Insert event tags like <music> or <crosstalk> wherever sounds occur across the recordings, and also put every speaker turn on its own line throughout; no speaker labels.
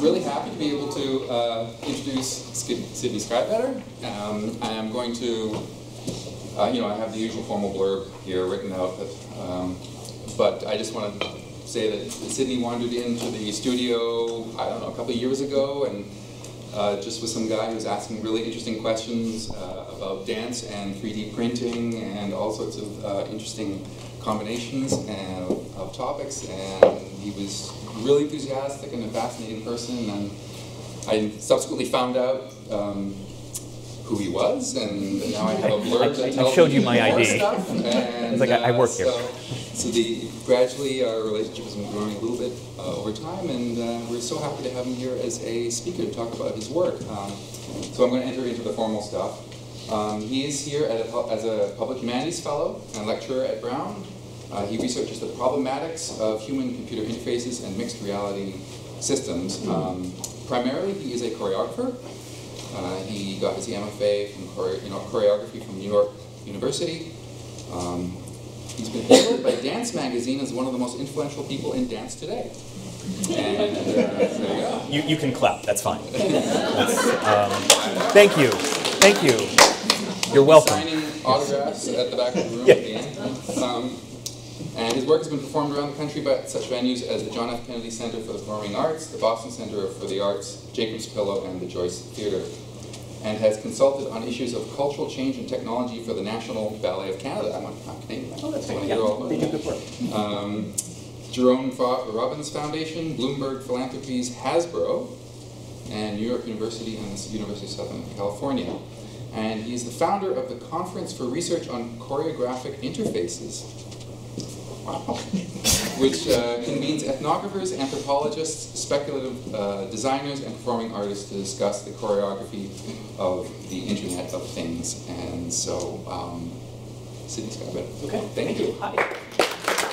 really happy to be able to uh, introduce Sydney Skybetter. Um, I'm going to, uh, you know, I have the usual formal blurb here written out, but, um, but I just want to say that Sydney wandered into the studio, I don't know, a couple years ago, and uh, just with some guy who was asking really interesting questions uh, about dance and 3D printing and all sorts of uh, interesting combinations and, of topics, and he was really enthusiastic and a fascinating person, and I subsequently found out um, who he was, and now I have a blurb that tells
showed you my ID.
stuff. <laughs> And,
It's like, I- I
uh,
work here.
So, so the, gradually our relationship has been growing a little bit uh, over time, and uh, we're so happy to have him here as a speaker to talk about his work. Um, so I'm going to enter into the formal stuff. Um, he is here at a, as a public humanities fellow and lecturer at Brown. Uh, he researches the problematics of human-computer interfaces and mixed reality systems. Um, primarily, he is a choreographer. Uh, he got his MFA from chore- you know, choreography from New York University. Um, he's been hailed by Dance Magazine as one of the most influential people in dance today. And uh, you.
You, can clap, that's fine. That's, um, thank you, thank you. You're welcome.
Signing autographs at the back of the room
Yeah.
And his work has been performed around the country by such venues as the John F. Kennedy Center for the Performing Arts, the Boston Center for the Arts, Jacob's Pillow, and the Joyce Theatre, and has consulted on issues of cultural change and technology for the National Ballet of Canada. I'm, I'm Canadian. Oh, that's
Yeah, they do good work.
um, Jerome Robbins Foundation, Bloomberg Philanthropies, Hasbro, and New York University and the University of Southern California. And he's the founder of the Conference for Research on Choreographic Interfaces. Which uh, convenes ethnographers, anthropologists, speculative uh, designers, and performing artists to discuss the choreography of the Internet of Things. And so, um, Sydney Skybetter.
Okay,
thank you.
Hi.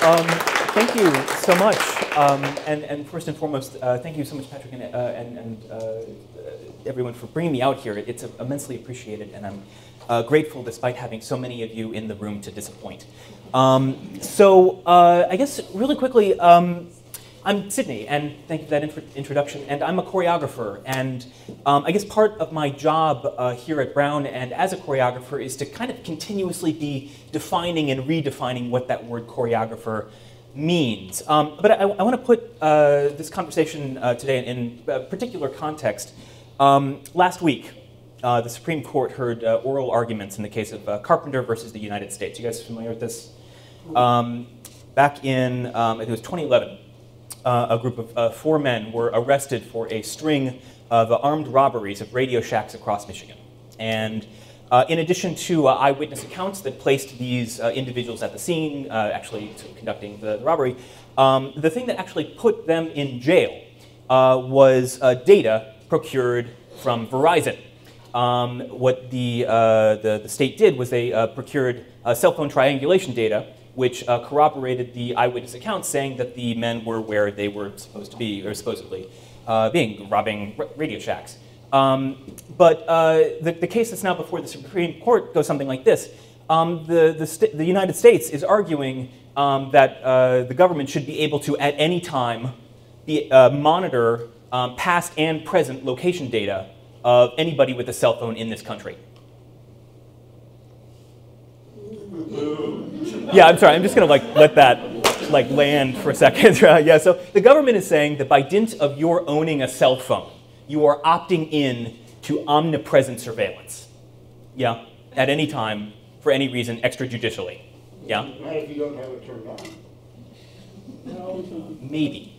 Um, thank you so much. Um, and, and first and foremost, uh, thank you so much, Patrick, and, uh, and, and uh, everyone for bringing me out here. It's immensely appreciated, and I'm uh, grateful despite having so many of you in the room to disappoint. Um, so uh, I guess really quickly, um, I'm Sydney, and thank you for that intro- introduction. And I'm a choreographer, and um, I guess part of my job uh, here at Brown and as a choreographer is to kind of continuously be defining and redefining what that word choreographer means. Um, but I, I want to put uh, this conversation uh, today in a particular context. Um, last week, uh, the Supreme Court heard uh, oral arguments in the case of Carpenter versus the United States. You guys familiar with this? Um, back in, um, I think it was 2011, uh, a group of uh, four men were arrested for a string of armed robberies of Radio Shacks across Michigan. And uh, in addition to uh, eyewitness accounts that placed these uh, individuals at the scene, uh, actually conducting the, the robbery, um, the thing that actually put them in jail uh, was uh, data procured from Verizon. Um, what the, the, the state did was they procured cell phone triangulation data, which uh, corroborated the eyewitness accounts saying that the men were where they were supposed to be, or supposedly uh, being, robbing Radio Shacks. Um, but uh, the, the case that's now before the Supreme Court goes something like this. Um, the, the, the United States is arguing um, that uh, the government should be able to, at any time, be, uh, monitor um, past and present location data of anybody with a cell phone in this country. Yeah, I'm sorry. I'm just gonna like let that like land for a second. <laughs> yeah. So the government is saying that by dint of your owning a cell phone, you are opting in to omnipresent surveillance. Yeah. At any time, for any reason, extrajudicially. Yeah.
Not if you don't have it turned on.
Maybe.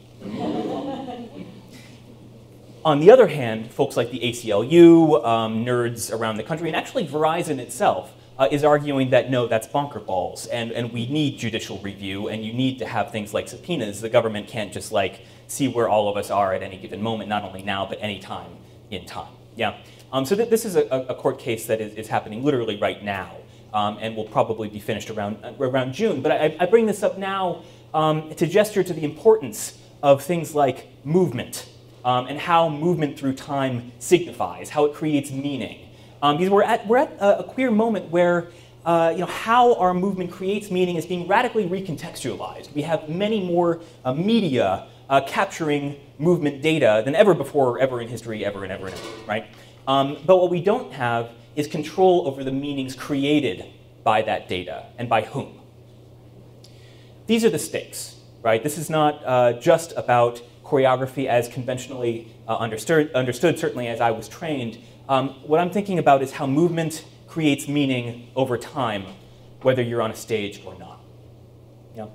On the other hand, folks like the ACLU, um, nerds around the country, and actually Verizon itself uh, is arguing that no, that's bonker balls, and, and we need judicial review, and you need to have things like subpoenas. The government can't just like see where all of us are at any given moment, not only now, but any time in time. Yeah. Um, so th- this is a, a court case that is, is happening literally right now, um, and will probably be finished around, uh, around June. But I, I bring this up now um, to gesture to the importance of things like movement um, and how movement through time signifies, how it creates meaning. Um, because we're at, we're at a, a queer moment where uh, you know, how our movement creates meaning is being radically recontextualized. We have many more uh, media uh, capturing movement data than ever before, ever in history, ever and ever and ever, right? Um, but what we don't have is control over the meanings created by that data and by whom. These are the stakes, right? This is not uh, just about choreography as conventionally uh, understood, understood, certainly as I was trained. Um, what I'm thinking about is how movement creates meaning over time, whether you're on a stage or not. Yeah.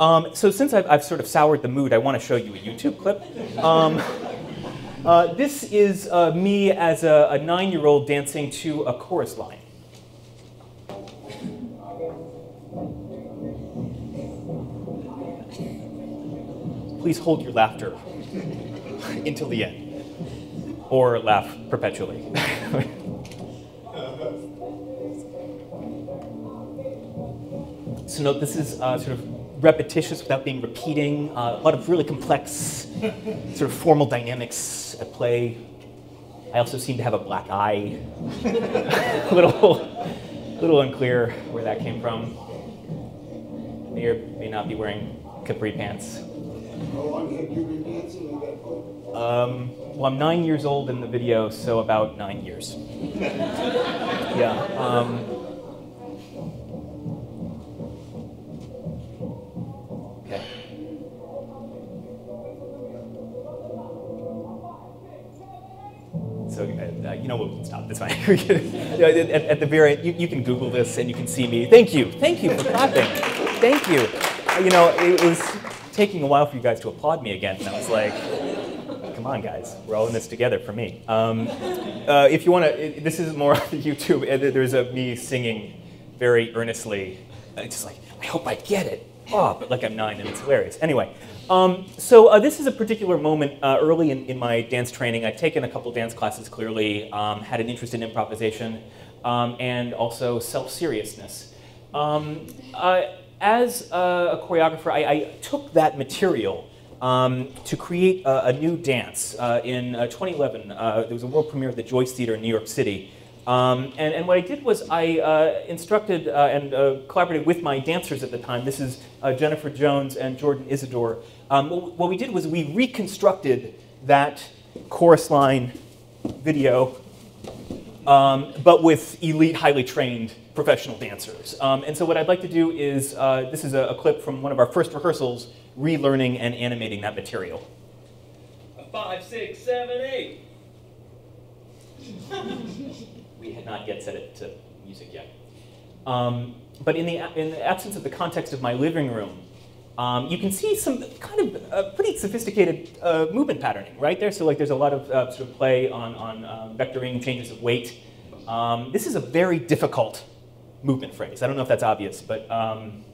Um, so since I've, I've, sort of soured the mood, I want to show you a YouTube clip. Um, uh, this is uh, me as a, a nine-year-old dancing to a chorus line. please hold your laughter <laughs> until the end, or laugh perpetually. <laughs> so note this is uh, sort of repetitious without being repeating, uh, a lot of really complex sort of formal dynamics at play. I also seem to have a black eye. a <laughs> little, little unclear where that came from. May or may not be wearing capri pants.
How long have you been dancing in that?
Um, well, I'm nine years old in the video, so about nine years. <laughs> yeah. Um, okay. So, uh, you know, we'll stop. That's fine. <laughs> at, at, the very end, you, you, can Google this and you can see me. Thank you. Thank you for clapping. Thank you. Uh, you know, it was taking a while for you guys to applaud me again. And I was like, come on, guys, we're all in this together for me. Um, uh, if you want to, this is more <laughs> on YouTube. There's a me singing very earnestly. It's just like, I hope I get it. Oh, but like I'm nine and it's hilarious. Anyway, um, so uh, this is a particular moment uh, early in, in, my dance training. I'd taken a couple dance classes clearly, um, had an interest in improvisation, um, and also self-seriousness. Um, as a, choreographer, I, I, took that material um, to create a, a new dance. Uh, in uh, 2011, uh, there was a world premiere at the Joyce Theater in New York City. Um, and, and, what I did was I uh, instructed uh, and uh, collaborated with my dancers at the time. This is Jennifer Jones and Jordan Isidore. Um, what we did was we reconstructed that chorus line video, um, but with elite, highly trained professional dancers. Um, and so what I'd like to do is, uh, this is a, a, clip from one of our first rehearsals, relearning and animating that material.
Five, six, seven, eight. <laughs>
we had not yet set it to music yet. Um, but in the, in the absence of the context of my living room, um, you can see some kind of uh, pretty sophisticated uh, movement patterning right there. So like there's a lot of uh, sort of play on, on uh, vectoring, changes of weight. Um, this is a very difficult movement phrase. I don't know if that's obvious, but um,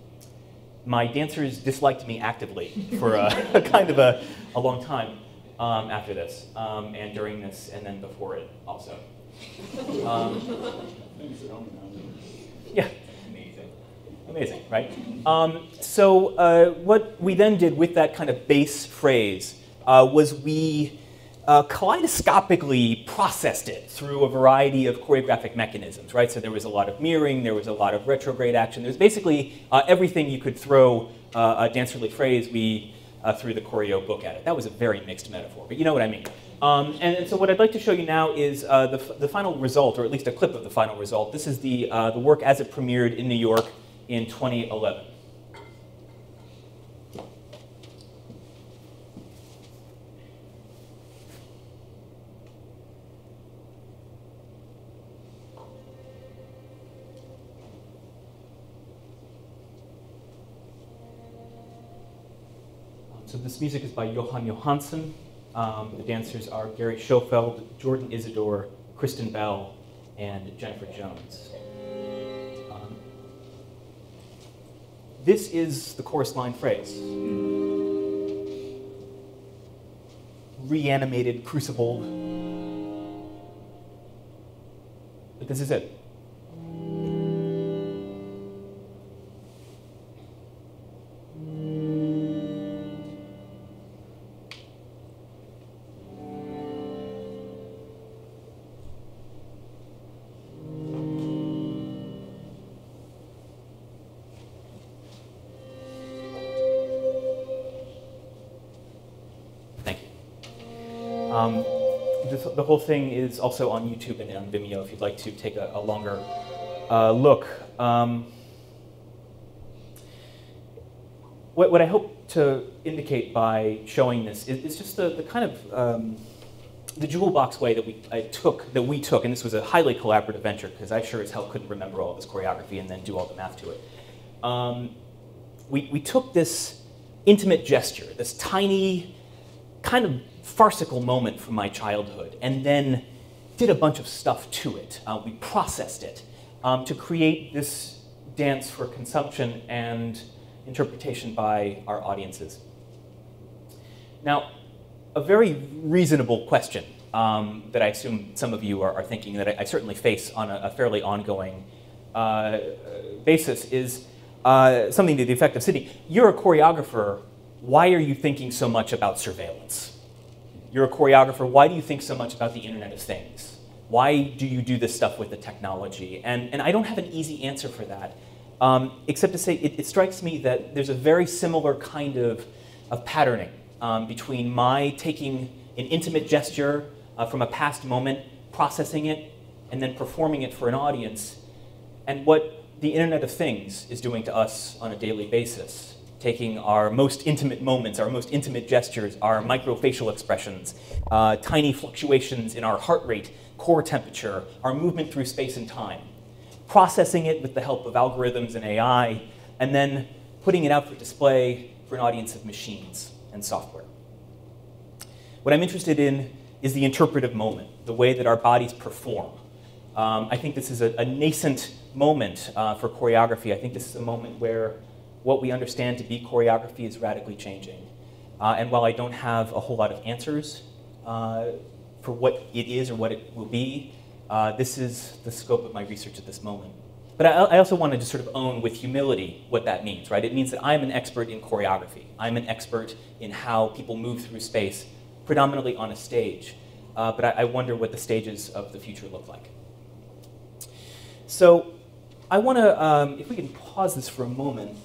my dancers disliked me actively for a, <laughs> a kind of a, a long time um, after this, um, and during this, and then before it also. Um, yeah. Amazing. Right? Um, so uh, what we then did with that kind of base phrase uh, was we uh, kaleidoscopically processed it through a variety of choreographic mechanisms, right? So there was a lot of mirroring, there was a lot of retrograde action. There was basically uh, everything you could throw uh, a dancerly phrase, we uh, threw the choreo book at it. That was a very mixed metaphor, but you know what I mean. Um, and, and, so what I'd like to show you now is uh, the, the final result, or at least a clip of the final result. This is the, uh, the work as it premiered in New York in 2011. So this music is by Jóhann Jóhannsson. Um, the dancers are Gary Schofield, Jordan Isidore, Kristen Bell, and Jennifer Jones. This is the chorus line phrase. Reanimated, crucible. But this is it. The whole thing is also on YouTube and on Vimeo if you'd like to take a, a longer uh, look. Um, what, what I hope to indicate by showing this is, is just the, the kind of um, the jewel box way that we I took that we took, and this was a highly collaborative venture because I sure as hell couldn't remember all this choreography and then do all the math to it. Um, we, we took this intimate gesture, this tiny, kind of farcical moment from my childhood, and then did a bunch of stuff to it. Uh, we processed it um, to create this dance for consumption and interpretation by our audiences. Now, a very reasonable question um, that I assume some of you are, are thinking that I, I, certainly face on a, a fairly ongoing uh, basis is uh, something to the effect of Sydney, you're a choreographer, why are you thinking so much about surveillance? You're a choreographer, why do you think so much about the Internet of Things? Why do you do this stuff with the technology? And, and I don't have an easy answer for that, um, except to say it, it, strikes me that there's a very similar kind of, of patterning um, between my taking an intimate gesture uh, from a past moment, processing it, and then performing it for an audience, and what the Internet of Things is doing to us on a daily basis, taking our most intimate moments, our most intimate gestures, our microfacial expressions, uh, tiny fluctuations in our heart rate, core temperature, our movement through space and time, processing it with the help of algorithms and AI, and then putting it out for display for an audience of machines and software. What I'm interested in is the interpretive moment, the way that our bodies perform. Um, I think this is a, a nascent moment uh, for choreography. I think this is a moment where what we understand to be choreography is radically changing. Uh, and while I don't have a whole lot of answers uh, for what it is or what it will be, uh, this is the scope of my research at this moment. But I, I, also wanted to sort of own with humility what that means, right? It means that I'm an expert in choreography. I'm an expert in how people move through space, predominantly on a stage. Uh, but I, I wonder what the stages of the future look like. So I want to, um, if we can pause this for a moment,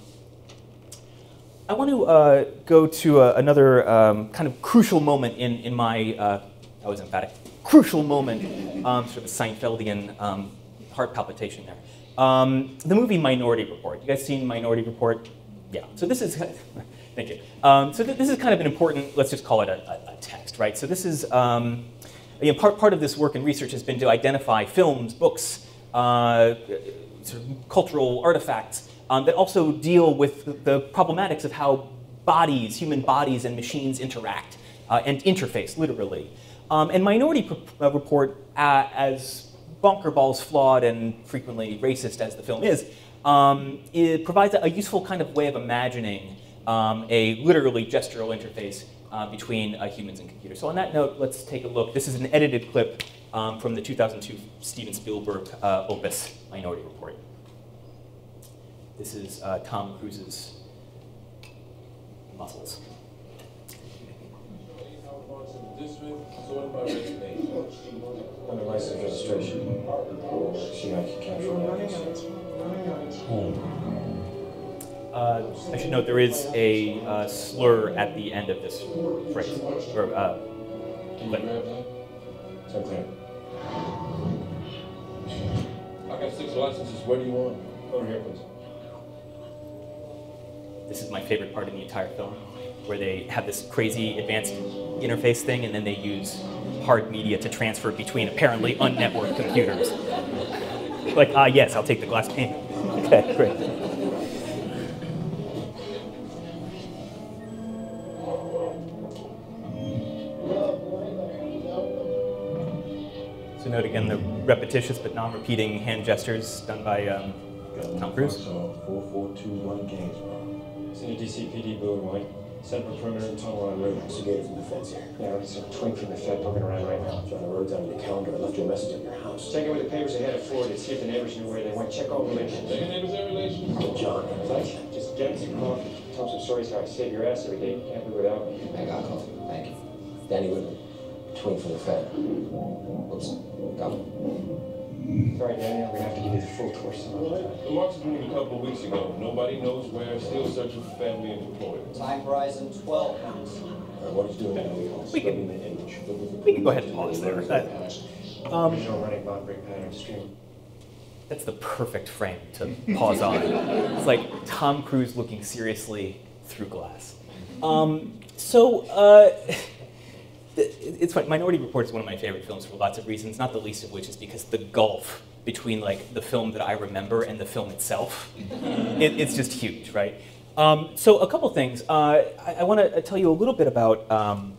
I want to uh, go to uh, another um, kind of crucial moment in, in my, uh, that was emphatic, crucial moment, um, sort of Seinfeldian um, heart palpitation there. Um, the movie Minority Report. You guys seen Minority Report? Yeah. So this is, <laughs> thank you. Um, so th this is kind of an important, let's just call it a, a, a text, right? So this is, um, you know, part, part of this work and research has been to identify films, books, uh, sort of cultural artifacts um, that also deal with the problematics of how bodies, human bodies and machines interact uh, and interface, literally. Um, and Minority uh, Report, uh, as bonkerballs flawed and frequently racist as the film is, um, it provides a, useful kind of way of imagining um, a literally gestural interface uh, between uh, humans and computers. So on that note, let's take a look. This is an edited clip um, from the 2002 Steven Spielberg uh, opus, Minority Report. This is uh, Tom Cruise's muscles.
Under license registration. See how you capture
uh, I should note there is a uh, slur at the end of this phrase, or uh,
clip. Okay. I got six licenses. What do you want? Over here, please.
This is my favorite part in the entire film, where they have this crazy advanced interface thing, and then they use hard media to transfer between apparently unnetworked computers. Like, ah, yes, I'll take the glass pane. <laughs> Okay, great. So note again the repetitious but non-repeating hand gestures done by um, Tom Cruise.
4421 games, bro.
Send a DCPD blue and white. Set up a perimeter and tunnel on road.
Investigator from the feds here.
Yeah, it's a twink from the Fed poking around right now.
John, I wrote down your calendar. I left you a message at your house.
Check in with the papers ahead of Florida. See if the neighbors knew where they went. Check all relations.
Check the neighbors and relations. Hey, John.
What? Just get some coffee. Tell some stories how I save your ass every day. Can't live without me.
I got coffee. Thank you. Danny Witwer. Twink from the Fed. Oops. Go.
Sorry, Danny, I'm gonna have to give you the full tour.
The marks was moved a couple of weeks ago. Nobody knows where. Still searching for family and Florida.
Time horizon 12 months.
Or what he's doing now.
We can-
Filming the image.
we can go ahead and pause there. That- Um,
Original running bond break pattern stream.
That's the perfect frame to pause on. It's like Tom Cruise looking seriously through glass. Um, so, uh, th- it's funny. Minority Report is one of my favorite films for lots of reasons, not the least of which is because the gulf between like the film that I remember and the film itself, <laughs> it, it's just huge, right? Um, so, a couple things. Uh, I, I want to tell you a little bit about um,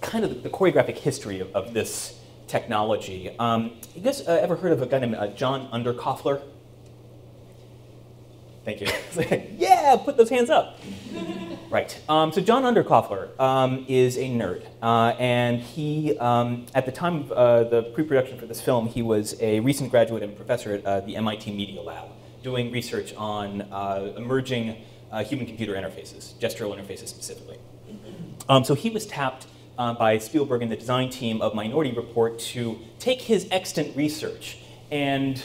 kind of the, the choreographic history of, of this technology. Um, you guys uh, ever heard of a guy named uh, John Underkoffler? Thank you. <laughs> <laughs> yeah, put those hands up. Right. Um, so John Underkoffler um, is a nerd, uh, and he, um, at the time of uh, the pre-production for this film, he was a recent graduate and professor at uh, the MIT Media Lab, doing research on uh, emerging uh, human-computer interfaces, gestural interfaces specifically. Um, so he was tapped uh, by Spielberg and the design team of Minority Report to take his extant research and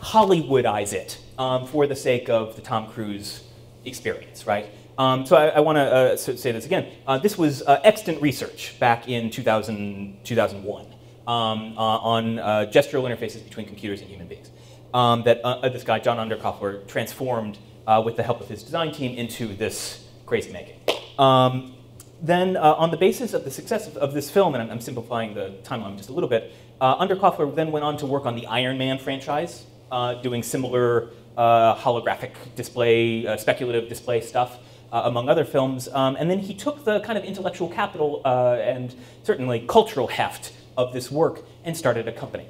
Hollywoodize it um, for the sake of the Tom Cruise experience, right? Um, so I, I want to uh, say this again. Uh, this was uh, extant research back in 2000, 2001 um, on gestural interfaces between computers and human beings. Um, that this guy, John Underkoffler, transformed with the help of his design team into this crazy making. Um, then, uh, on the basis of the success of, of this film, and I'm, I'm simplifying the timeline just a little bit, uh, Underkoffler then went on to work on the Iron Man franchise, uh, doing similar holographic display, speculative display stuff, uh, among other films. Um, and then he took the kind of intellectual capital uh, and certainly cultural heft of this work and started a company.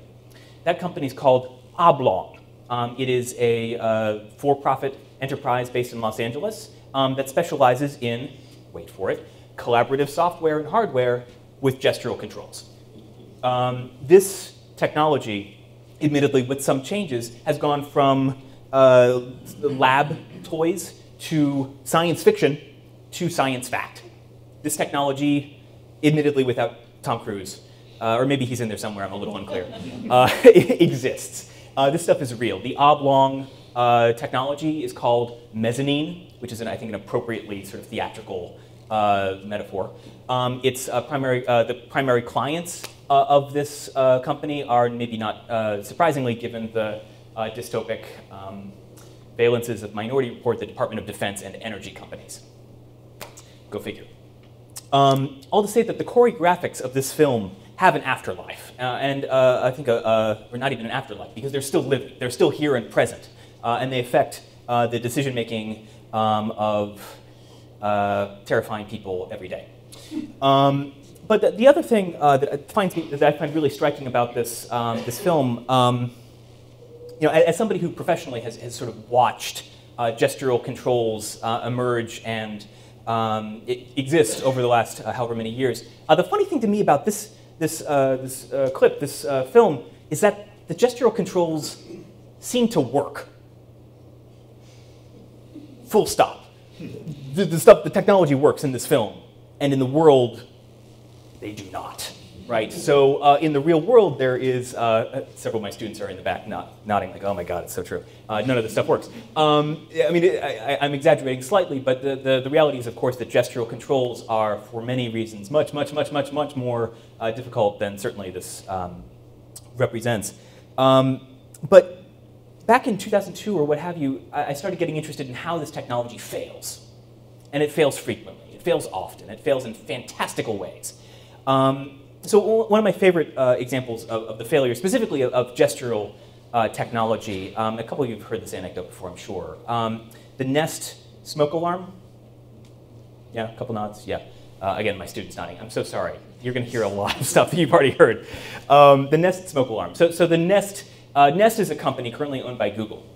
That company is called Oblong. Um, it is a uh, for profit enterprise based in Los Angeles um, that specializes in, wait for it, collaborative software and hardware with gestural controls. Um, this technology, admittedly with some changes, has gone from uh, lab toys to science fiction to science fact. This technology, admittedly without Tom Cruise, uh, or maybe he's in there somewhere, I'm a little unclear, uh, <laughs> exists. Uh, this stuff is real. The oblong uh, technology is called mezzanine, which is, an, I think, an appropriately sort of theatrical uh, metaphor. Um, it's uh, primary, the primary clients of this company are maybe not surprisingly, given the dystopic um, valences of Minority Report, the Department of Defense and energy companies. Go figure. Um, all to say that the choreographics of this film have an afterlife, uh, and uh, I think, uh, uh, or not even an afterlife, because they're still living, they're still here and present, uh, and they affect the decision making um, of terrifying people every day. Um, but the, the other thing that, finds me, that I find really striking about this, um, this film, um, you know, as, somebody who professionally has, has sort of watched uh, gestural controls uh, emerge and um, exist over the last uh, however many years, uh, the funny thing to me about this, this, uh, this uh, clip, this film, is that the gestural controls seem to work. Full stop. The, the stuff, the technology works in this film, and in the world, they do not. Right. So uh, in the real world, there is uh, several of my students are in the back nod, nodding like, "Oh my God, it's so true." Uh, none of this stuff works. Um, I mean, I, I'm exaggerating slightly, but the, the, the reality is, of course, that gestural controls are, for many reasons, much, much, much, much, much more uh, difficult than certainly this um, represents. Um, but back in 2002 or what have you, I I started getting interested in how this technology fails. And it fails frequently, it fails often, it fails in fantastical ways. Um, so, one of my favorite uh, examples of, of the failure, specifically of, of gestural uh, technology, um, a couple of you have heard this anecdote before, I'm sure. Um, the Nest smoke alarm. Yeah, a couple nods. Yeah. Uh, again, my students nodding. I'm so sorry. You're going to hear a lot of <laughs> stuff that you've already heard. Um, the Nest smoke alarm. So, so the Nest, uh, Nest is a company currently owned by Google.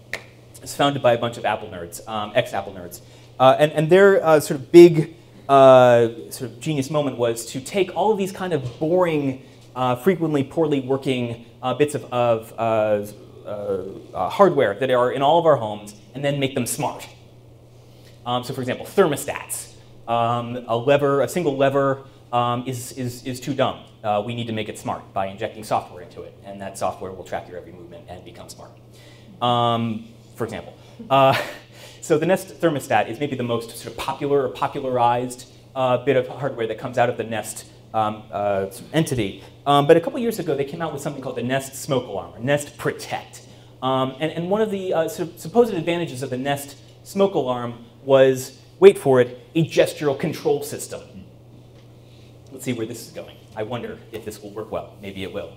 It's founded by a bunch of Apple nerds, um, ex-Apple nerds, uh, and and their uh, sort of big uh, sort of genius moment was to take all of these kind of boring, uh, frequently poorly working uh, bits of, of uh, uh, uh, hardware that are in all of our homes, and then make them smart. Um, so, for example, thermostats. Um, a lever, a single lever, um, is, is, is too dumb. We need to make it smart by injecting software into it, and that software will track your every movement and become smart. Um, for example. <laughs> So the Nest thermostat is maybe the most sort of popular or popularized uh, bit of hardware that comes out of the Nest um, uh, entity. Um, but a couple years ago, they came out with something called the Nest Smoke Alarm, or Nest Protect. Um, and, and, one of the uh, su- supposed advantages of the Nest Smoke Alarm was, wait for it, a gestural control system. Let's see where this is going. I wonder if this will work well. Maybe it will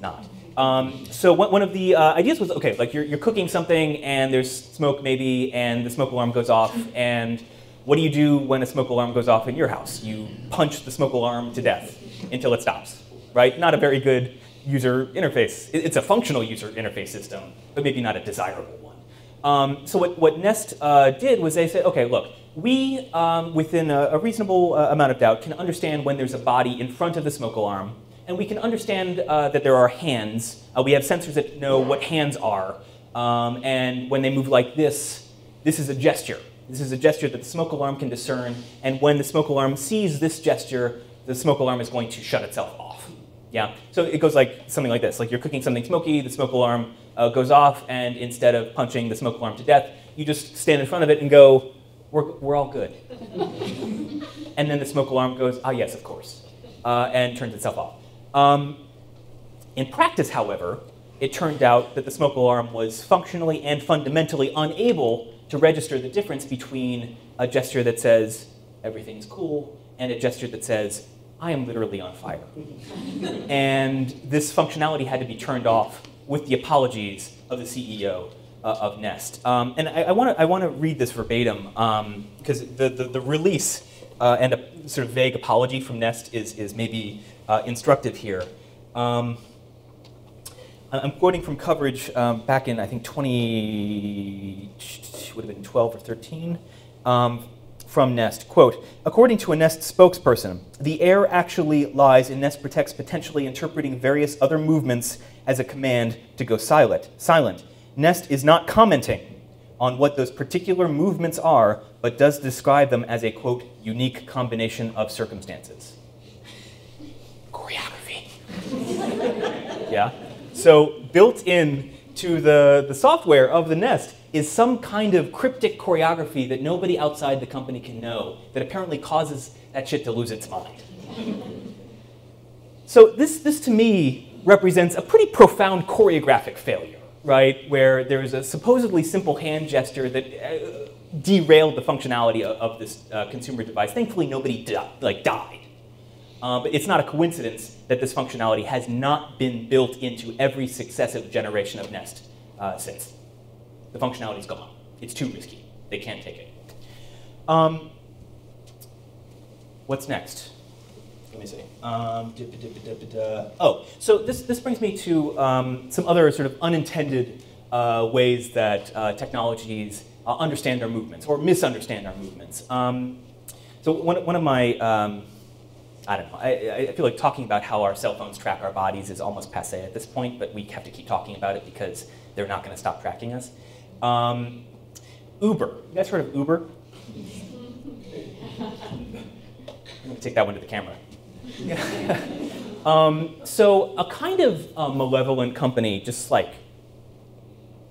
not. Um, so one of the uh, ideas was, okay, like you're, you're cooking something and there's smoke maybe, and the smoke alarm goes off, and what do you do when a smoke alarm goes off in your house? You punch the smoke alarm to death until it stops, right? Not a very good user interface. It's a functional user interface system, but maybe not a desirable one. Um, so what, what Nest uh, did was they said, okay, look, we, um, within a, a reasonable uh, amount of doubt, can understand when there's a body in front of the smoke alarm, and we can understand uh, that there are hands. Uh, we have sensors that know what hands are, um, and when they move like this, this is a gesture. This is a gesture that the smoke alarm can discern, and when the smoke alarm sees this gesture, the smoke alarm is going to shut itself off. Yeah, so it goes like something like this. Like you're cooking something smoky, the smoke alarm uh, goes off, and instead of punching the smoke alarm to death, you just stand in front of it and go, we're, we're all good. <laughs> and then the smoke alarm goes, ah, yes, of course, uh, and turns itself off. Um, in practice, however, it turned out that the smoke alarm was functionally and fundamentally unable to register the difference between a gesture that says, everything's cool, and a gesture that says, I am literally on fire. <laughs> and this functionality had to be turned off with the apologies of the CEO uh, of Nest. Um, and I, I want to read this verbatim because um, the, the, the, release uh, and a sort of vague apology from Nest is, is maybe uh, instructive here. Um, I'm quoting from coverage um, back in, I think, 20, would have been 12 or 13, um, from Nest. Quote, according to a Nest spokesperson, the error actually lies in Nest Protect's potentially interpreting various other movements as a command to go silent. silent. Nest is not commenting on what those particular movements are, but does describe them as a, quote, unique combination of circumstances. Choreography. <laughs> yeah? So, built in to the, the software of the Nest is some kind of cryptic choreography that nobody outside the company can know that apparently causes that shit to lose its mind. so, this, this to me represents a pretty profound choreographic failure right, where there's a supposedly simple hand gesture that uh, derailed the functionality of, of this uh, consumer device. Thankfully, nobody di- like died. Uh, but it's not a coincidence that this functionality has not been built into every successive generation of Nest uh, since. The functionality's gone. It's too risky. They can't take it. Um, what's next? let me see. Um, oh, so this, this brings me to um, some other sort of unintended uh, ways that uh, technologies uh, understand our movements or misunderstand our movements. Um, so one, one of my, um, I don't know, I, I, feel like talking about how our cell phones track our bodies is almost passe at this point, but we have to keep talking about it because they're not going to stop tracking us. Um, Uber. You guys heard of Uber? <laughs> Let me take that one to the camera. <laughs> Um, so a kind of uh, malevolent company, just like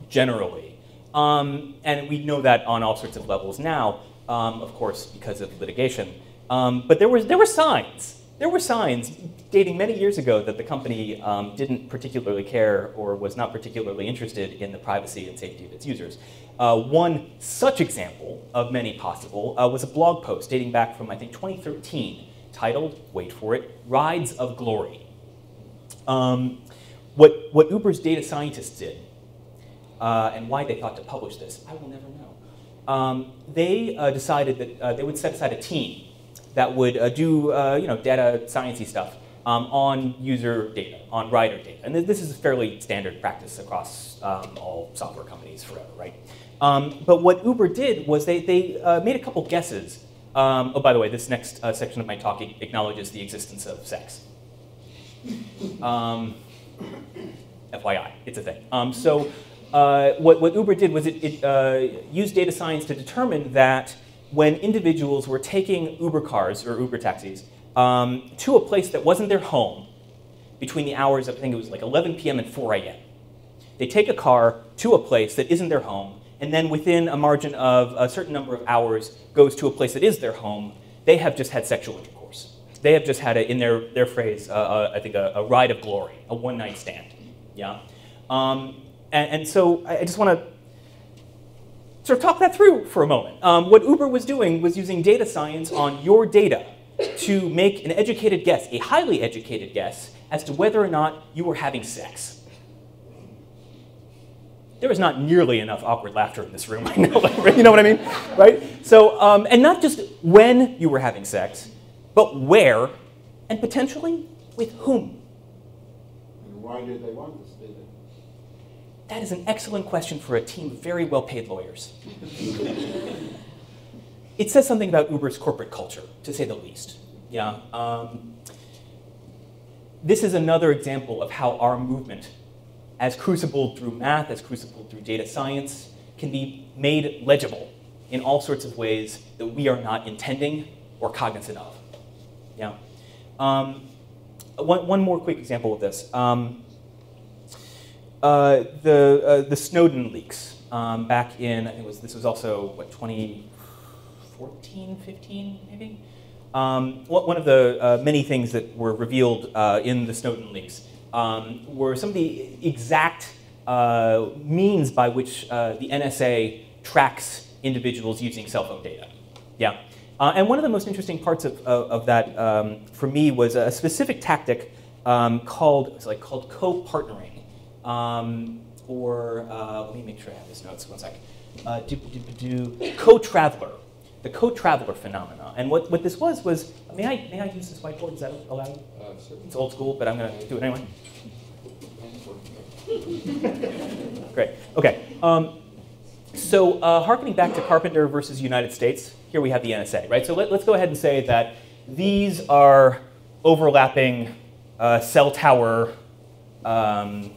generally, um, and we know that on all sorts of levels now, um, of course, because of litigation. Um, but there was there were signs. There were signs dating many years ago that the company um, didn't particularly care or was not particularly interested in the privacy and safety of its users. Uh, one such example of many possible uh, was a blog post dating back from I think 2013 titled, wait for it, Rides of Glory. Um, what, what Uber's data scientists did, uh, and why they thought to publish this, I will never know. Um, they uh, decided that uh, they would set aside a team that would uh, do uh, you know, data sciencey stuff um, on user data, on rider data. And this is a fairly standard practice across um, all software companies forever, right? Um, but what Uber did was they, they uh, made a couple guesses um, oh, by the way, this next uh, section of my talk acknowledges the existence of sex. Um, FYI, it's a thing. Um, so uh, what, what, Uber did was it, it uh, used data science to determine that when individuals were taking Uber cars or Uber taxis um, to a place that wasn't their home between the hours of, I think it was like 11 p.m. and 4 a.m., they take a car to a place that isn't their home and then within a margin of a certain number of hours goes to a place that is their home, they have just had sexual intercourse. They have just had, a, in their, their phrase, uh, uh, I think, a, a ride of glory, a one night stand. Yeah? Um, and, and, so I, I just want to sort of talk that through for a moment. Um, what Uber was doing was using data science on your data to make an educated guess, a highly educated guess, as to whether or not you were having sex. There is not nearly enough awkward laughter in this room. <laughs> I know, you know what I mean, right? So, um, and not just when you were having sex, but where, and potentially with whom.
And why did they want this?
That is an excellent question for a team of very well-paid lawyers. it says something about Uber's corporate culture, to say the least. Yeah. Um, this is another example of how our movement as crucible through math, as crucible through data science, can be made legible in all sorts of ways that we are not intending or cognizant of. Yeah. Um, one, one more quick example of this. Um, uh, the, uh, the Snowden leaks um, back in, I think it was, this was also, what, 2014, 15, maybe? Um, one of the uh, many things that were revealed uh, in the Snowden leaks um, were some of the exact uh, means by which the NSA tracks individuals using cell phone data. Yeah. And one of the most interesting parts of, of, of that um, for me was a specific tactic um, called, like called co-partnering. Um, or, uh, let me make sure I have this notes, one sec. Uh, co-traveler, the co-traveler phenomena. And what, what this was was, may I, may I use this whiteboard? Is that allowed?
Uh,
it's old school, but I'm going to do it anyway. Great. Okay. Um, so, uh, harkening back to Carpenter versus United States, here we have the NSA, right? So let, us go ahead and say that these are overlapping uh, cell tower um,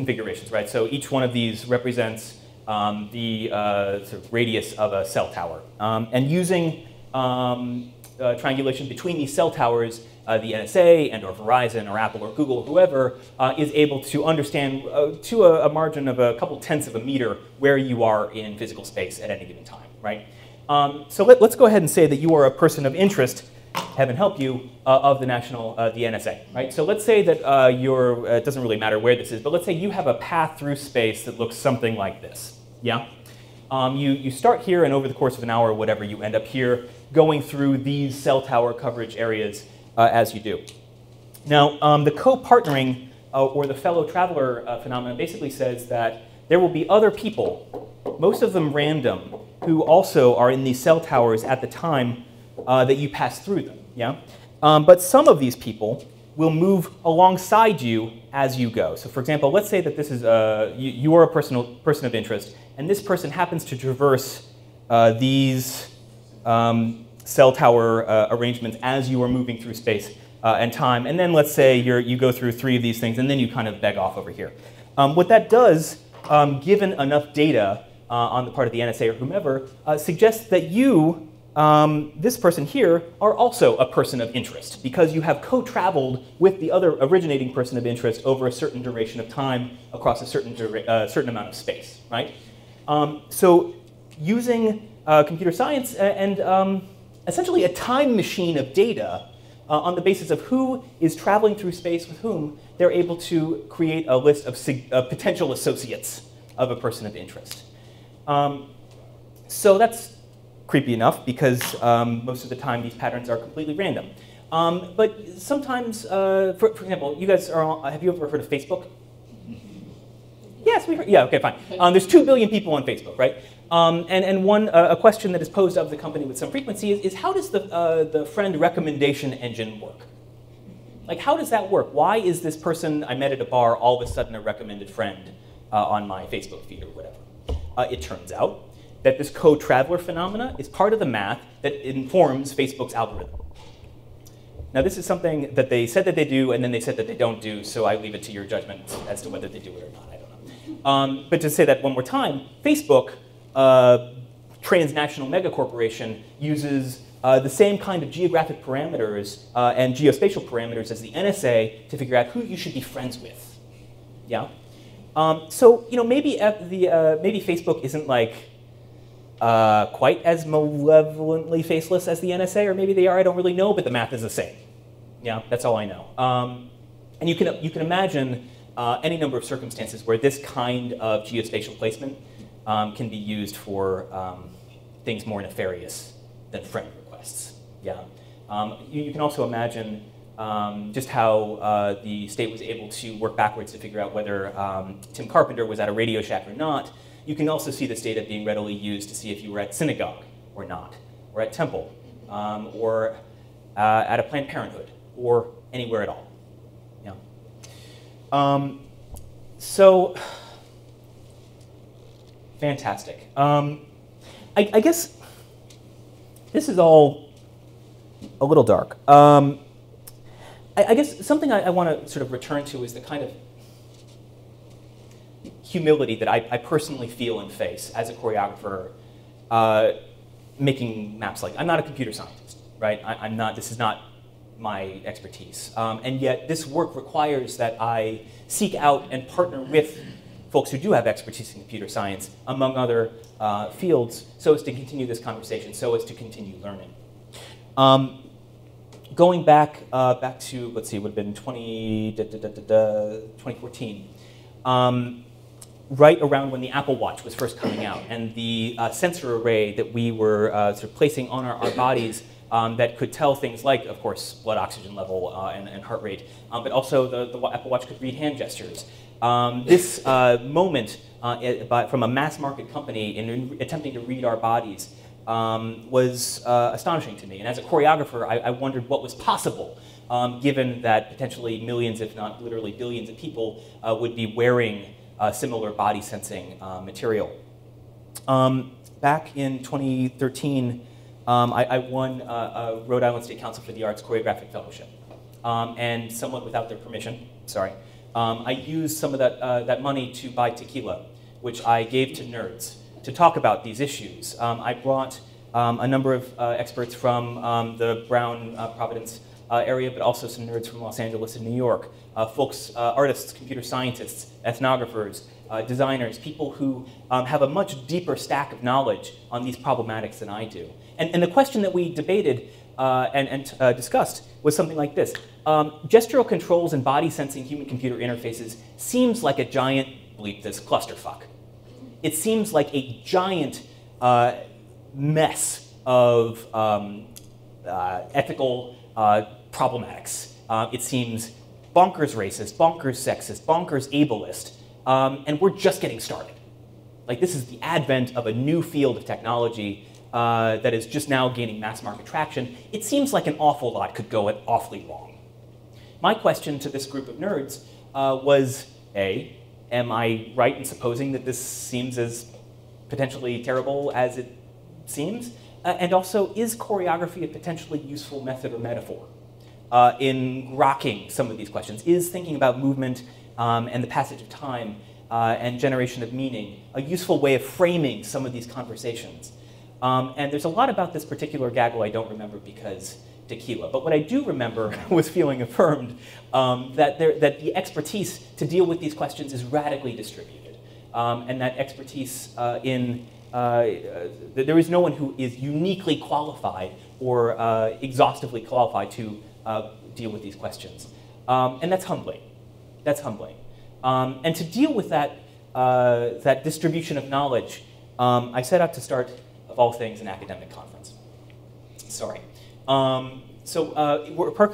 configurations, right? So each one of these represents um, the uh, sort of radius of a cell tower. Um, and using um, uh, triangulation between these cell towers, uh, the NSA and or Verizon or Apple or Google whoever uh, is able to understand uh, to a, a, margin of a couple tenths of a meter where you are in physical space at any given time, right? Um, so let, us go ahead and say that you are a person of interest, heaven help you, uh, of the national, uh, the NSA, right? So let's say that uh, you're, it doesn't really matter where this is, but let's say you have a path through space that looks something like this, yeah? Um, you, you start here, and over the course of an hour or whatever, you end up here going through these cell tower coverage areas uh, as you do. Now, um, the co-partnering uh, or the fellow traveler uh, phenomenon basically says that there will be other people, most of them random, who also are in these cell towers at the time uh, that you pass through them. Yeah, um, but some of these people will move alongside you as you go. So, for example, let's say that this is uh, you, you, are a personal person of interest, and this person happens to traverse uh, these um, cell tower uh, arrangements as you are moving through space uh, and time. And then let's say you you go through three of these things, and then you kind of beg off over here. Um, what that does, um, given enough data uh, on the part of the NSA or whomever, uh, suggests that you, um, this person here, are also a person of interest because you have co-traveled with the other originating person of interest over a certain duration of time across a certain, uh, certain amount of space, right? Um, so using uh, computer science and um, essentially a time machine of data uh, on the basis of who is traveling through space with whom, they're able to create a list of uh, potential associates of a person of interest. Um, so that's creepy enough because um, most of the time these patterns are completely random. Um, but sometimes, uh, for, for, example, you guys are, on, have you ever heard of Facebook? Yes, we heard, yeah, okay, fine. Um, there's two billion people on Facebook, right? Um, and, and one, uh, a question that is posed of the company with some frequency is, is how does the, uh, the friend recommendation engine work? Like, how does that work? Why is this person I met at a bar all of a sudden a recommended friend uh, on my Facebook feed or whatever? Uh, it turns out that this co-traveler phenomena is part of the math that informs Facebook's algorithm. Now, this is something that they said that they do, and then they said that they don't do, so I leave it to your judgment as to whether they do it or not. I don't know. Um, but to say that one more time, Facebook uh, transnational megacorporation uses uh, the same kind of geographic parameters uh, and geospatial parameters as the NSA to figure out who you should be friends with. Yeah. Um, so you know maybe the uh, maybe Facebook isn't like uh, quite as malevolently faceless as the NSA, or maybe they are. I don't really know, but the math is the same. Yeah, that's all I know. Um, and you can you can imagine uh, any number of circumstances where this kind of geospatial placement um, can be used for um, things more nefarious than friend requests. Yeah. Um, you, you, can also imagine um, just how uh, the state was able to work backwards to figure out whether um, Tim Carpenter was at a Radio Shack or not. You can also see this data being readily used to see if you were at synagogue or not, or at temple, um, or uh, at a Planned Parenthood, or anywhere at all. Yeah. Um, so, fantastic. Um, I, I guess this is all a little dark. Um, I, I, guess something I, I want to sort of return to is the kind of humility that I, I personally feel and face as a choreographer uh, making maps like I'm not a computer scientist, right? I, am not. This is not my expertise, um, and yet this work requires that I seek out and partner with folks who do have expertise in computer science, among other uh, fields, so as to continue this conversation, so as to continue learning. Um, going back uh, back to let's see, it would have been 20, da, da, da, 2014. Um, right around when the Apple Watch was first coming out, and the uh, sensor array that we were uh, sort of placing on our, our bodies um, that could tell things like, of course, blood oxygen level uh, and, and, heart rate, um, but also the, the, Apple Watch could read hand gestures. Um, this uh, moment uh, from a mass market company in attempting to read our bodies um, was uh, astonishing to me. And as a choreographer, I, I wondered what was possible, um, given that potentially millions, if not literally billions of people would be wearing uh, similar body sensing uh, material. Um, back in 2013, um, I, I, won a Rhode Island State Council for the Arts Choreographic Fellowship. Um, and somewhat without their permission, sorry, um, I used some of that, uh, that money to buy tequila, which I gave to nerds to talk about these issues. Um, I brought um, a number of uh, experts from the Brown uh, Providence uh, area, but also some nerds from Los Angeles and New York, uh, folks, uh, artists, computer scientists, ethnographers, uh, designers, people who um, have a much deeper stack of knowledge on these problematics than I do. And, and the question that we debated and, and discussed was something like this. Um, gestural controls and body sensing human-computer interfaces seems like a giant, bleep this, clusterfuck it seems like a giant uh, mess of um, uh, ethical uh, problematics. Uh, it seems bonkers racist, bonkers sexist, bonkers ableist, um, and we're just getting started. Like this is the advent of a new field of technology uh, that is just now gaining mass market traction. It seems like an awful lot could go awfully wrong. My question to this group of nerds uh, was, A, am I right in supposing that this seems as potentially terrible as it seems? Uh, and also, is choreography a potentially useful method or metaphor uh, in rocking some of these questions? Is thinking about movement um, and the passage of time uh, and generation of meaning a useful way of framing some of these conversations? Um, and there's a lot about this particular gaggle I don't remember because tequila. But what I do remember <laughs> was feeling affirmed um, that, there, that the expertise to deal with these questions is radically distributed. Um, and that expertise uh, in, uh, uh, there is no one who is uniquely qualified or uh, exhaustively qualified to uh, deal with these questions. Um, and that's humbling. That's humbling. Um, and to deal with that, uh, that distribution of knowledge, um, I set out to start, of all things, an academic conference. Sorry. Um, so uh,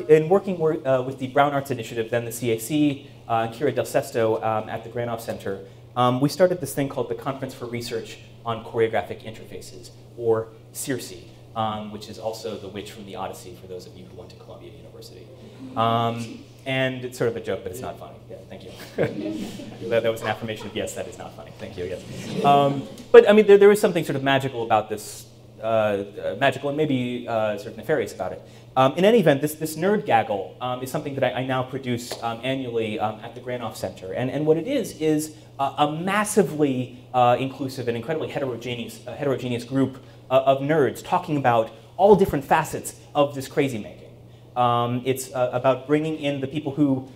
in working uh, with the Brown Arts Initiative, then the CAC, uh, Kira Del Sesto um, at the Granoff Center, um, we started this thing called the Conference for Research on Choreographic Interfaces, or CIRCE, um, which is also the witch from the Odyssey for those of you who went to Columbia University. Um, and it's sort of a joke, but it's not funny. Yeah, thank you. <laughs> that, that, was an affirmation of yes, that is not funny. Thank you, yes. Um, but I mean, there, there is something sort of magical about this uh, uh, magical and maybe uh, sort of nefarious about it. Um, in any event, this, this nerd gaggle um, is something that I, I now produce um, annually at the Granoff Center. And, and what it is, is a massively uh, inclusive and incredibly heterogeneous, heterogeneous group uh, of nerds talking about all different facets of this crazy making. Um, it's about bringing in the people who,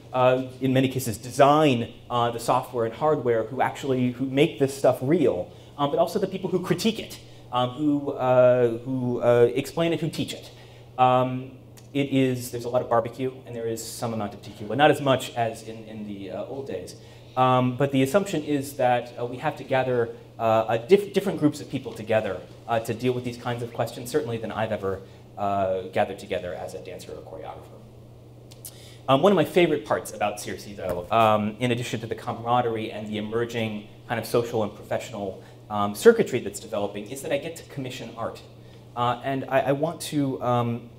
in many cases, design the software and hardware, who actually who make this stuff real, um, but also the people who critique it um, who, uh, who uh, explain it, who teach it. Um, it is, there's a lot of barbecue and there is some amount of tequila, but not as much as in, in the uh, old days. Um, but the assumption is that uh, we have to gather uh, diff different groups of people together uh, to deal with these kinds of questions, certainly than I've ever uh, gathered together as a dancer or choreographer. Um, one of my favorite parts about CIRSE, though, um, in addition to the camaraderie and the emerging kind of social and professional um, circuitry that's developing, is that I get to commission art. Uh, and I, I, want to, um,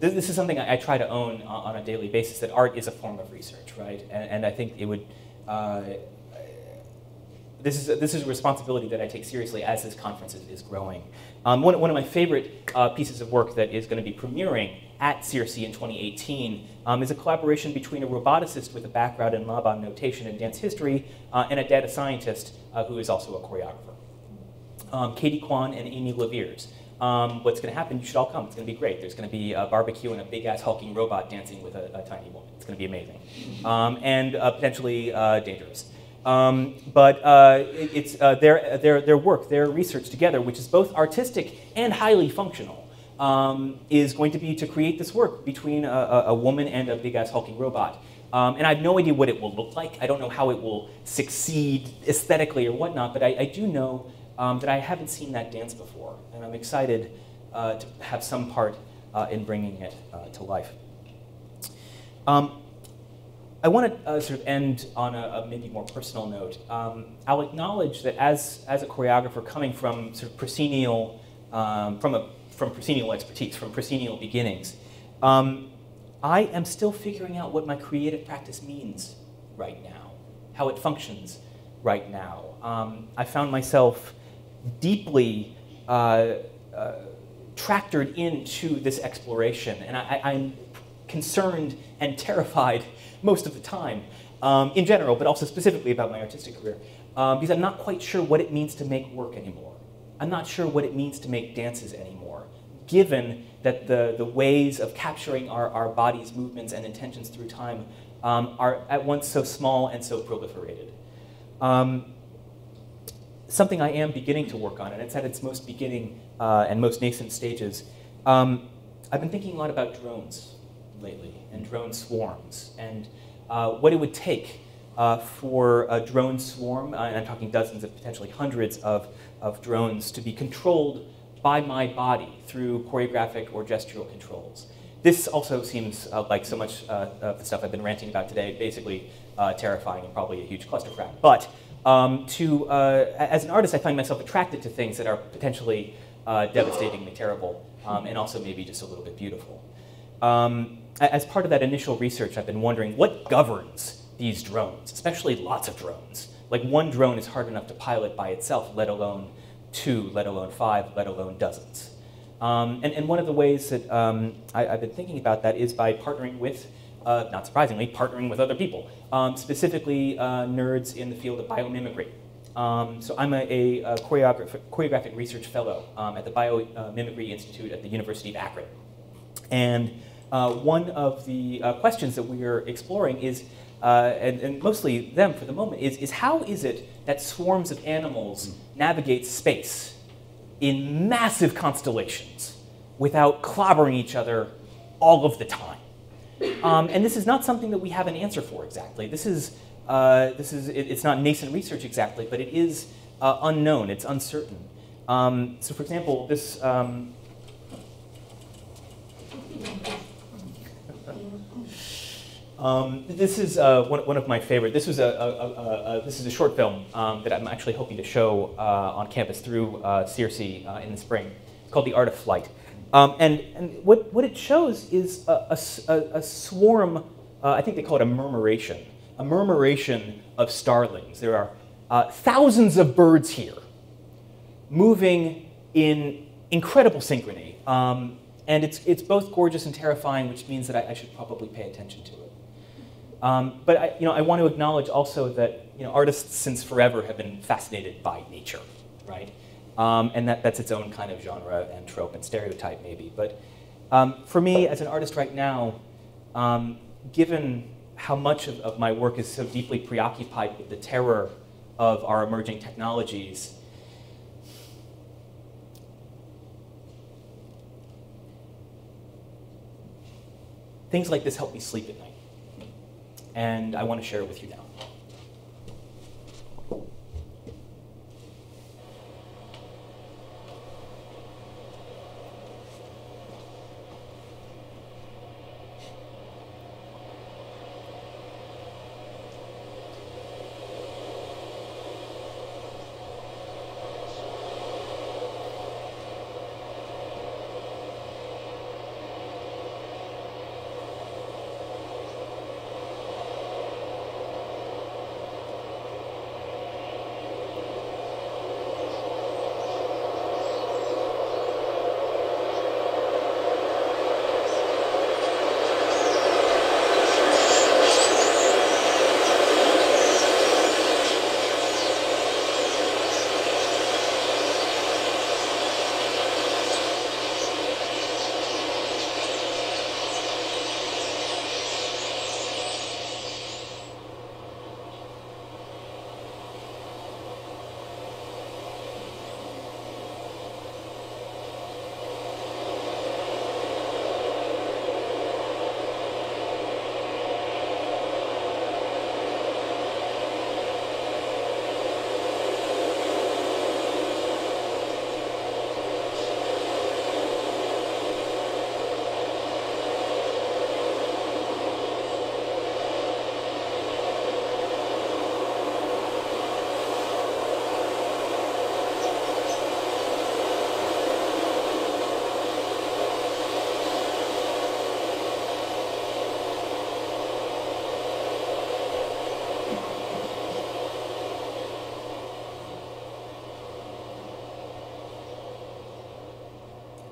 th this is something I, try to own on a daily basis, that art is a form of research, right? And, and I think it would, uh, this is, a, this is a responsibility that I take seriously as this conference is, is growing. Um, one, one of my favorite uh, pieces of work that is going to be premiering at CIRSE in 2018 um, is a collaboration between a roboticist with a background in Laban notation and dance history uh, and a data scientist uh, who is also a choreographer. Um, Catie Cuan and Amy LaViers. Um, what's going to happen, you should all come. It's going to be great. There's going to be a barbecue and a big-ass hulking robot dancing with a, a, tiny woman. It's going to be amazing. Um, and uh, potentially uh, dangerous. Um, but uh, it, it's uh, their, their, their work, their research together, which is both artistic and highly functional, um, is going to be to create this work between a, a woman and a big-ass hulking robot. Um, and I have no idea what it will look like. I don't know how it will succeed aesthetically or whatnot, but I, I do know um, that I haven't seen that dance before. And I'm excited uh, to have some part uh, in bringing it uh, to life. Um, I want to uh, sort of end on a, a, maybe more personal note. Um, I'll acknowledge that as, as a choreographer coming from sort of proscenial, um, from, a, from proscenial expertise, from proscenial beginnings, um, I am still figuring out what my creative practice means right now, how it functions right now. Um, I found myself deeply uh, uh, tractored into this exploration, and I, I'm concerned and terrified most of the time um, in general, but also specifically about my artistic career, um, because I'm not quite sure what it means to make work anymore. I'm not sure what it means to make dances anymore, given that the, the ways of capturing our, our body's movements and intentions through time um, are at once so small and so proliferated. Um, something I am beginning to work on, and it's at its most beginning uh, and most nascent stages. Um, I've been thinking a lot about drones lately and drone swarms and uh, what it would take uh, for a drone swarm, uh, and I'm talking dozens of potentially hundreds of, of drones, to be controlled by my body through choreographic or gestural controls. This also seems uh, like so much uh, of the stuff I've been ranting about today, basically uh, terrifying and probably a huge clusterfuck. But um, to, as an artist, I find myself attracted to things that are potentially devastatingly terrible um, and also maybe just a little bit beautiful. Um, as part of that initial research, I've been wondering what governs these drones, especially lots of drones. Like one drone is hard enough to pilot by itself, let alone two, let alone five, let alone dozens. Um, and, and, one of the ways that um, I, have been thinking about that is by partnering with, uh, not surprisingly, partnering with other people, um, specifically uh, nerds in the field of biomimicry. Um, so I'm a, a, a choreographic, research fellow um, at the Biomimicry Institute at the University of Akron. And uh, one of the uh, questions that we are exploring is, uh, and, and, mostly them for the moment, is, is how is it that swarms of animals navigate space in massive constellations without clobbering each other all of the time? Um, and this is not something that we have an answer for exactly. This is, uh, this is it, it's not nascent research exactly, but it is uh, unknown, it's uncertain. Um, so for example, this, um, Um, this is uh, one, one, of my favorite. This was a, a, a, a, this is a short film um, that I'm actually hoping to show uh, on campus through uh, CIRSE uh, in the spring. It's called The Art of Flight. Um, and and what, what it shows is a, a, swarm, uh, I think they call it a murmuration, a murmuration of starlings. There are uh, thousands of birds here moving in incredible synchrony. Um, and it's, it's both gorgeous and terrifying, which means that I, I should probably pay attention to it. Um, but I, you know, I want to acknowledge also that you know, artists since forever have been fascinated by nature, right? Um, and that, that's its own kind of genre and trope and stereotype maybe. But um, for me, as an artist right now, um, given how much of, of my work is so deeply preoccupied with the terror of our emerging technologies, things like this help me sleep at night. And I want to share it with you now.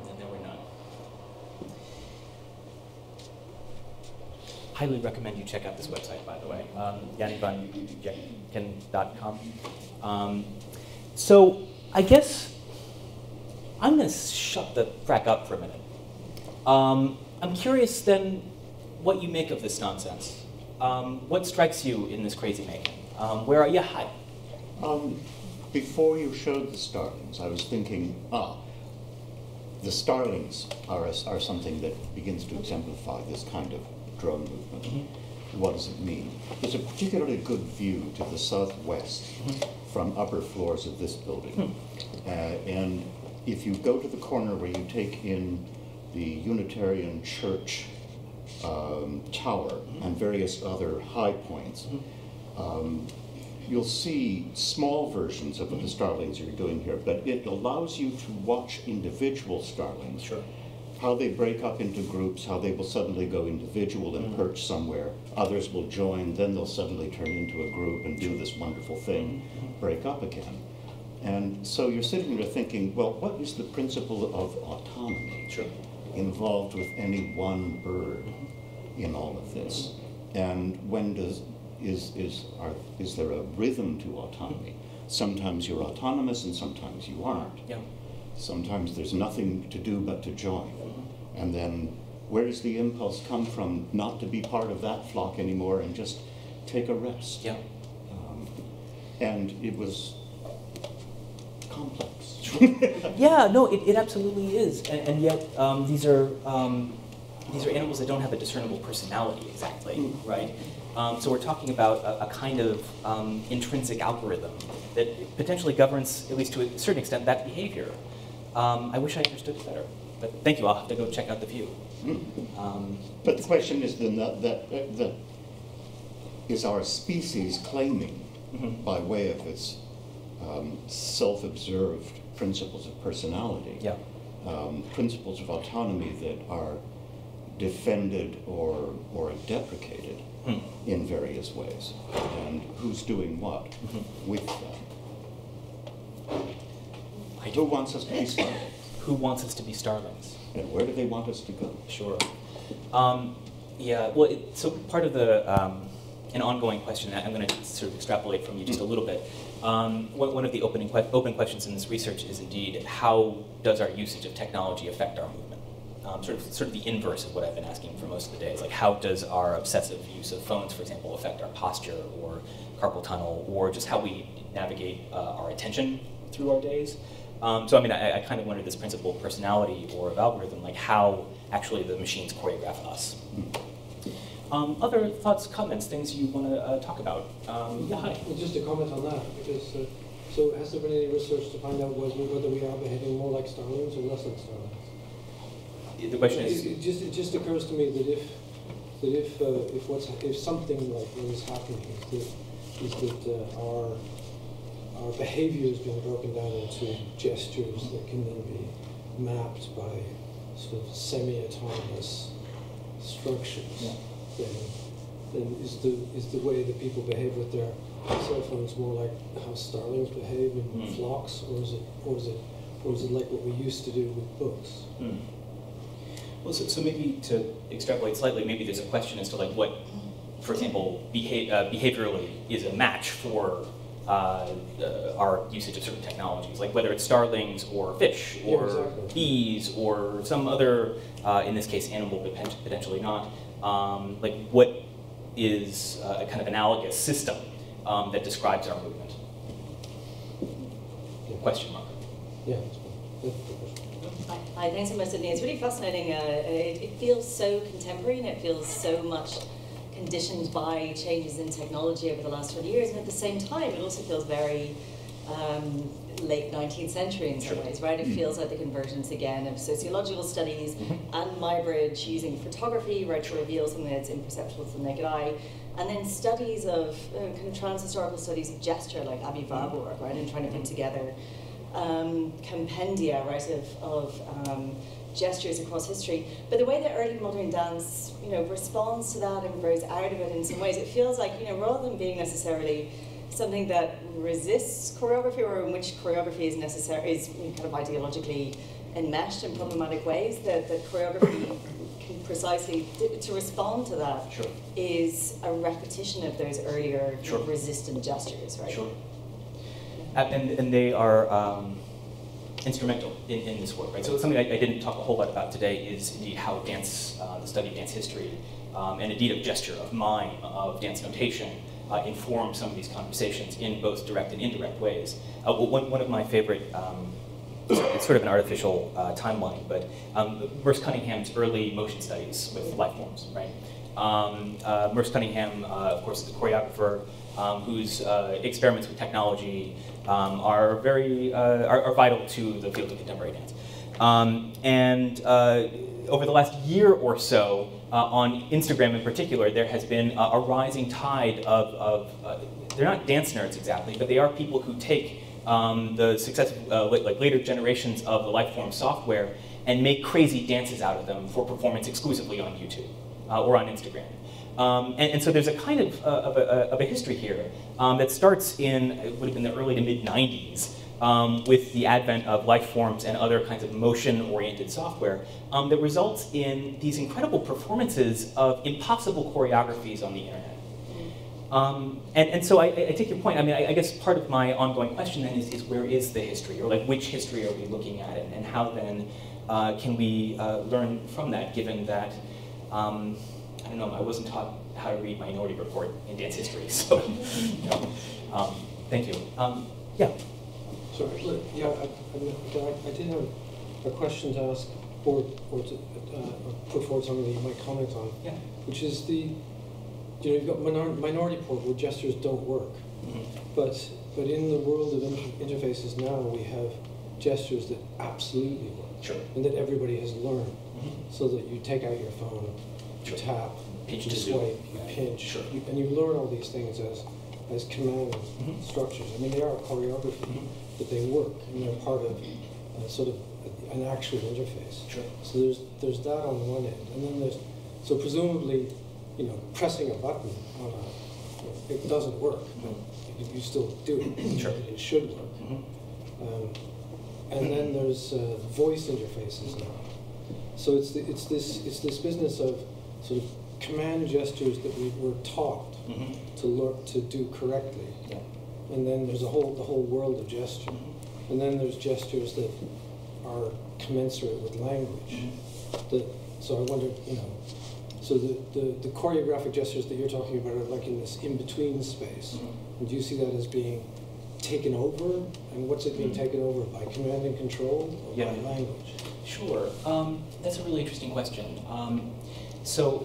And then there were none. Highly recommend you check out this website, by the way, um. Um, so I guess I'm going to shut the frack up for a minute. Um, I'm curious then what you make of this nonsense. Um, what strikes you in this crazy making? Um, where are you? Hi.
Um, before you showed the starlings, I was thinking, ah, the starlings are, a- are something that begins to exemplify this kind of drone movement. What does it mean? There's a particularly good view to the southwest from upper floors of this building. Uh, and if you go to the corner where you take in the Unitarian Church um, tower and various other high points, um, you'll see small versions of what the starlings are doing here, but it allows you to watch individual starlings.
Sure.
How they break up into groups, how they will suddenly go individual and mm. perch somewhere. Others will join, then they'll suddenly turn into a group and do this wonderful thing, mm-hmm. break up again. And so you're sitting there thinking, well, what is the principle of autonomy?
Sure.
involved with any one bird in all of this? And when does, is, is, are, is there a rhythm to autonomy? Sometimes you're autonomous and sometimes you aren't.
Yeah.
Sometimes there's nothing to do but to join. And then where does the impulse come from not to be part of that flock anymore and just take a rest?
Yeah.
Um, and it was complex. <laughs>
Yeah, no, it, it absolutely is, and, and yet um, these are um, these are animals that don't have a discernible personality exactly, right? Um, so we're talking about a, a kind of um, intrinsic algorithm that potentially governs, at least to a certain extent, that behavior. Um, I wish I understood it better, but thank you. I'll have to go check out the view. Um,
But the question is then that, that, that is our species claiming,
Mhm.
by way of its um, self-observed principles of personality,
Yeah.
um, principles of autonomy that are defended or, or deprecated
Hmm.
in various ways, and who's doing what
Mhm.
with them.
I
Who wants us to be starving?
Who wants us to be starlings?
And where do they want us to go?
Sure. Um, yeah, well, it, so part of the, um, an ongoing question, that I'm going to sort of extrapolate from you just a little bit. Um, one, of the opening que- open questions in this research is indeed how does our usage of technology affect our movement? Um, sort, of, sort of the inverse of what I've been asking for most of the day. Is like how does our obsessive use of phones, for example, affect our posture or carpal tunnel or just how we navigate uh, our attention through our days? Um, so I mean, I, I kind of wondered this principle of personality or of algorithm, like how actually the machines choreograph us. Um, other thoughts, comments, things you want to uh, talk about? Um, yeah, hi.
Just to comment on that, because, uh, so has there been any research to find out whether, whether we are behaving more like starlings or less like starlings?
The question
It,
is,
it just, it just occurs to me that if, that if, uh, if what's, if something like what is happening is that, is that uh, our, our behavior is being broken down into gestures that can then be mapped by sort of semi-autonomous structures,
Yeah.
then, then is the, is the way that people behave with their cell phones more like how starlings behave in
Hmm.
flocks, or is it, or is it, or is it like what we used to do with books?
Hmm. Well, so, so maybe to extrapolate slightly, maybe there's a question as to like what, for example, beha- uh, behaviorally is a match for uh, uh, our usage of certain technologies, like whether it's starlings or fish
Yeah,
or
exactly.
bees or some other, uh, in this case, animal, but potentially not. Um, like what is uh, a kind of analogous system um, that describes our movement? Question mark.
Yeah, that's fine. That's the question.
Hi, hi, thanks so much, Sydney. It's really fascinating. Uh, it, it feels so contemporary and it feels so much conditioned by changes in technology over the last 20 years. And at the same time, it also feels very um, late 19th century in some ways, right? It feels like the convergence again of sociological studies
Mhm.
and Muybridge using photography, right, to reveal something that's imperceptible to the naked eye. And then studies of uh, kind of trans-historical studies of gesture, like Aby Warburg, right, and trying to put together um, compendia, right, of, of um, gestures across history. But the way that early modern dance, you know, responds to that and grows out of it in some ways, it feels like, you know, rather than being necessarily something that resists choreography or in which choreography is necessary, is kind of ideologically enmeshed in problematic ways, that, that choreography can precisely, to respond to that,
Sure.
is a repetition of those earlier
Sure.
resistant gestures, right?
Sure. And, and they are um, instrumental in, in this work, right? So something I, I didn't talk a whole lot about today is indeed how dance, uh, the study of dance history, um, and indeed of gesture, of mime, of dance notation, uh, inform some of these conversations in both direct and indirect ways. Uh, well, one, one of my favorite, um, it's sort of an artificial uh, timeline, but um, Merce Cunningham's early motion studies with LifeForms, right? Um, uh, Merce Cunningham, uh, of course, is a choreographer um, whose uh, experiments with technology um, are very uh, are, are vital to the field of contemporary dance. Um, and uh, over the last year or so, on Instagram in particular, there has been a, rising tide of, of they're not dance nerds exactly, but they are people who take um, the successive, uh, like later generations of the Lifeform software and make crazy dances out of them for performance exclusively on YouTube uh, or on Instagram. Um, and, and so there's a kind of, uh, of, a, of a history here um, that starts in, it would have been the early to mid 90s, um, with the advent of LifeForms and other kinds of motion-oriented software um, that results in these incredible performances of impossible choreographies on the internet. Um, and, and so I, I take your point. I mean, I, I guess part of my ongoing question then is, is where is the history, or like which history are we looking at, and, and how then uh, can we uh, learn from that, given that um, I don't know, I wasn't taught how to read Minority Report in dance history, <laughs> so you know, um, thank you. Um, yeah.
Sorry, yeah, I, I, I- I did have a question to ask, or, or to, uh, put forward something that you might comment on,
Yeah.
which is the, you know, you've got minor, minority report where gestures don't work,
Mhm.
but, but in the world of inter- interfaces now, we have gestures that absolutely work,
Sure.
and that everybody has learned,
Mhm.
so that you take out your phone, you
Sure.
tap,
Pinch
you swipe, you pinch,
Sure.
you- and you learn all these things as, as command
Mhm.
structures. I mean, they are a choreography,
Mhm.
but they work, and they're part of uh, sort of an actual interface.
Sure.
So there's there's that on the one end, and then there's so presumably, you know, pressing a button on a it doesn't work, but you, you still do it.
Sure.
It should work.
Mhm.
Um, and then there's uh, voice interfaces now. So it's the, it's this it's this business of sort of command gestures that we were taught
Mhm.
to learn to do correctly,
Yeah.
and then there's a whole the whole world of gesture,
Mhm.
and then there's gestures that are commensurate with language.
Mhm.
That so I wonder, you know, so the, the, the choreographic gestures that you're talking about are like in this in between space.
Mhm.
And do you see that as being taken over? And what's it being
Mhm.
taken over by command and control or
Yeah.
by language?
Sure. Um, that's a really interesting question. Um, so,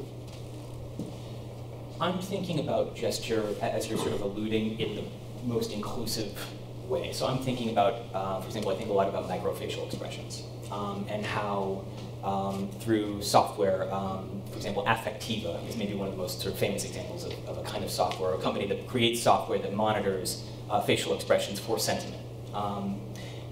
I'm thinking about gesture, as you're sort of alluding, in the most inclusive way. So I'm thinking about, uh, for example, I think a lot about microfacial expressions um, and how um, through software, um, for example, Affectiva is maybe one of the most sort of famous examples of, of a kind of software, a company that creates software that monitors uh, facial expressions for sentiment. Um,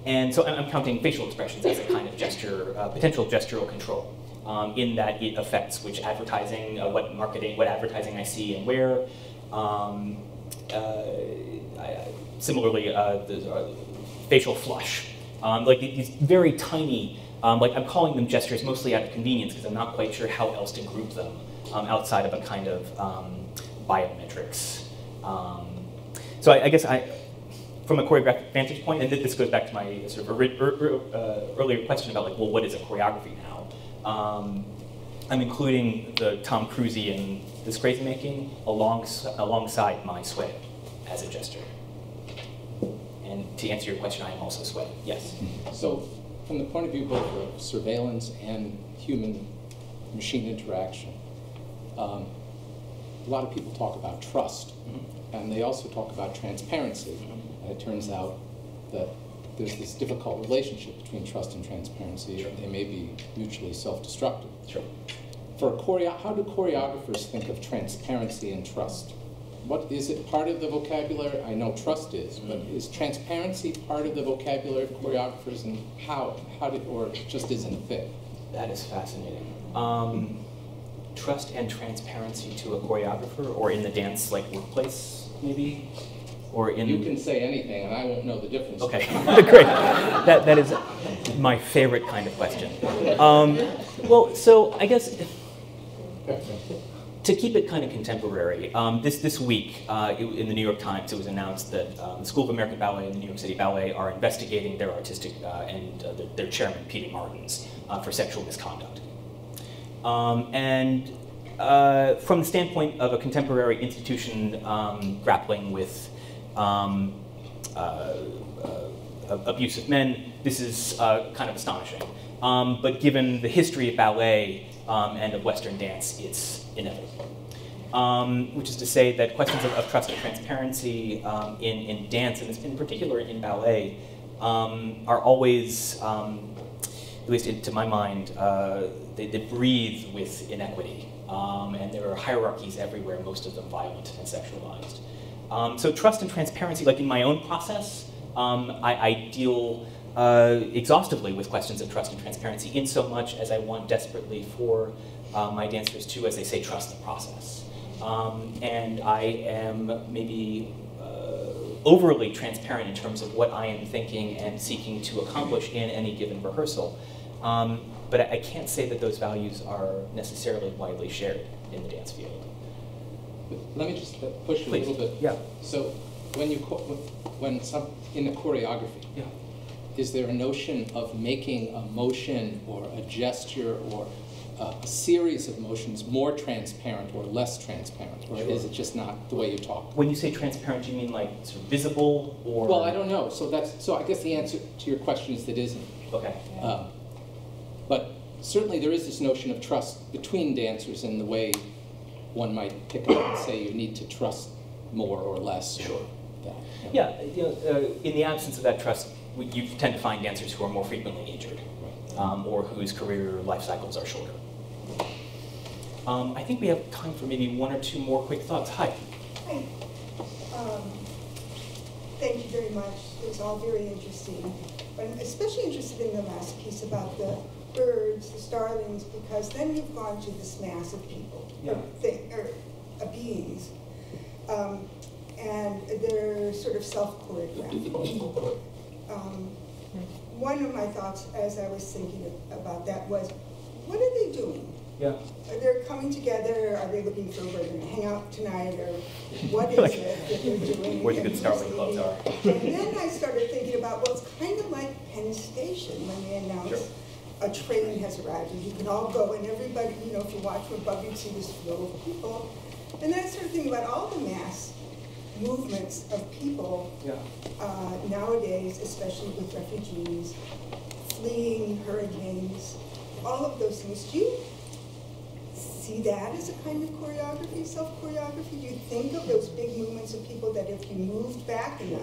and so I'm counting facial expressions as a kind of gesture, uh, potential gestural control, um, in that it affects which advertising, uh, what marketing, what advertising I see and where. Um, uh, I, similarly, uh, the uh, facial flush, um, like these very tiny, um, like I'm calling them gestures mostly out of convenience because I'm not quite sure how else to group them um, outside of a kind of um, biometrics. Um, so I, I guess I, from a choreographic vantage point, and this goes back to my sort of er- er- uh, earlier question about like, well, what is a choreography now? Um, I'm including the Tom Cruisean this crazy making alongs- alongside my sweat as a gesture. And to answer your question, I am also sway. Yes.
So, from the point of view both of surveillance and human-machine interaction, um, a lot of people talk about trust, and they also talk about transparency. And it turns out that there's this difficult relationship between trust and transparency, and they may be mutually self-destructive.
Sure.
For a choreo, how do choreographers think of transparency and trust? What is it part of the vocabulary? I know trust is, but is transparency part of the vocabulary of choreographers, and how? How did, or just isn't a fit?
That is fascinating. Um, trust and transparency to a choreographer, or in the dance like workplace, maybe, or in.
You can say anything, and I won't know the difference.
Okay, <laughs> <laughs> great. That, that is my favorite kind of question. Um, well, so I guess to keep it kind of contemporary, um, this, this week uh, in the New York Times, it was announced that um, the School of American Ballet and the New York City Ballet are investigating their artistic uh, and uh, their, their chairman, Peter Martins, uh, for sexual misconduct. Um, and uh, from the standpoint of a contemporary institution um, grappling with um, uh, abuse of men, this is kind of astonishing. Um, but given the history of ballet and of Western dance, it's inevitable. Um, which is to say that questions of, of trust and transparency um, in, in dance, and in particular in ballet, um, are always, um, at least to my mind, uh, they, they breathe with inequity. Um, and there are hierarchies everywhere, most of them violent and sexualized. Um, so trust and transparency, like in my own process, I, I deal uh, exhaustively with questions of trust and transparency in so much as I want desperately for uh, my dancers to, as they say, trust the process. Um, and I am maybe uh, overly transparent in terms of what I am thinking and seeking to accomplish in any given rehearsal. Um, but I, can't say that those values are necessarily widely shared in the dance field.
Let me just push you a little bit.
Yeah.
So, when you, when some, in a choreography,
Yeah.
is there a notion of making a motion or a gesture or uh, a series of motions more transparent or less transparent? Or is it just not the way you talk?
When you say transparent, you mean like sort of visible or?
Well, I don't know. So that's, so I guess the answer to your question is that isn't.
Okay.
Um, But certainly there is this notion of trust between dancers in the way one might pick up and say you need to trust more or less.
Sure.
that,
Yeah, you know, uh, in the absence of that trust, we, you tend to find dancers who are more frequently injured, um, or whose career life cycles are shorter. Um, I think we have time for maybe one or two more quick thoughts. Hi.
Hi. Um, Thank you very much. It's all very interesting. But I'm especially interested in the last piece about the birds, the starlings, because then you've gone to this mass of people, or
Yeah.
thing, or uh, beings. Um, and they're sort of self-choreographed. Um, One of my thoughts as I was thinking about that was, what are they doing?
Yeah.
Are they coming together? Are they looking for where they're gonna hang out tonight, or what is <laughs> it that they're doing?
Where the good Starling clubs are.
And then I started thinking about, well, it's kind of like Penn Station when they announce
Sure.
a train has arrived, and you can all go, and everybody, you know, if you watch from above, you see this flow of people. And then I started thinking about all the mass movements of people
Yeah.
uh, nowadays, especially with refugees, fleeing hurricanes, all of those things. Do you see that as a kind of choreography, self-choreography? Do you think of those big movements of people that if you moved back enough,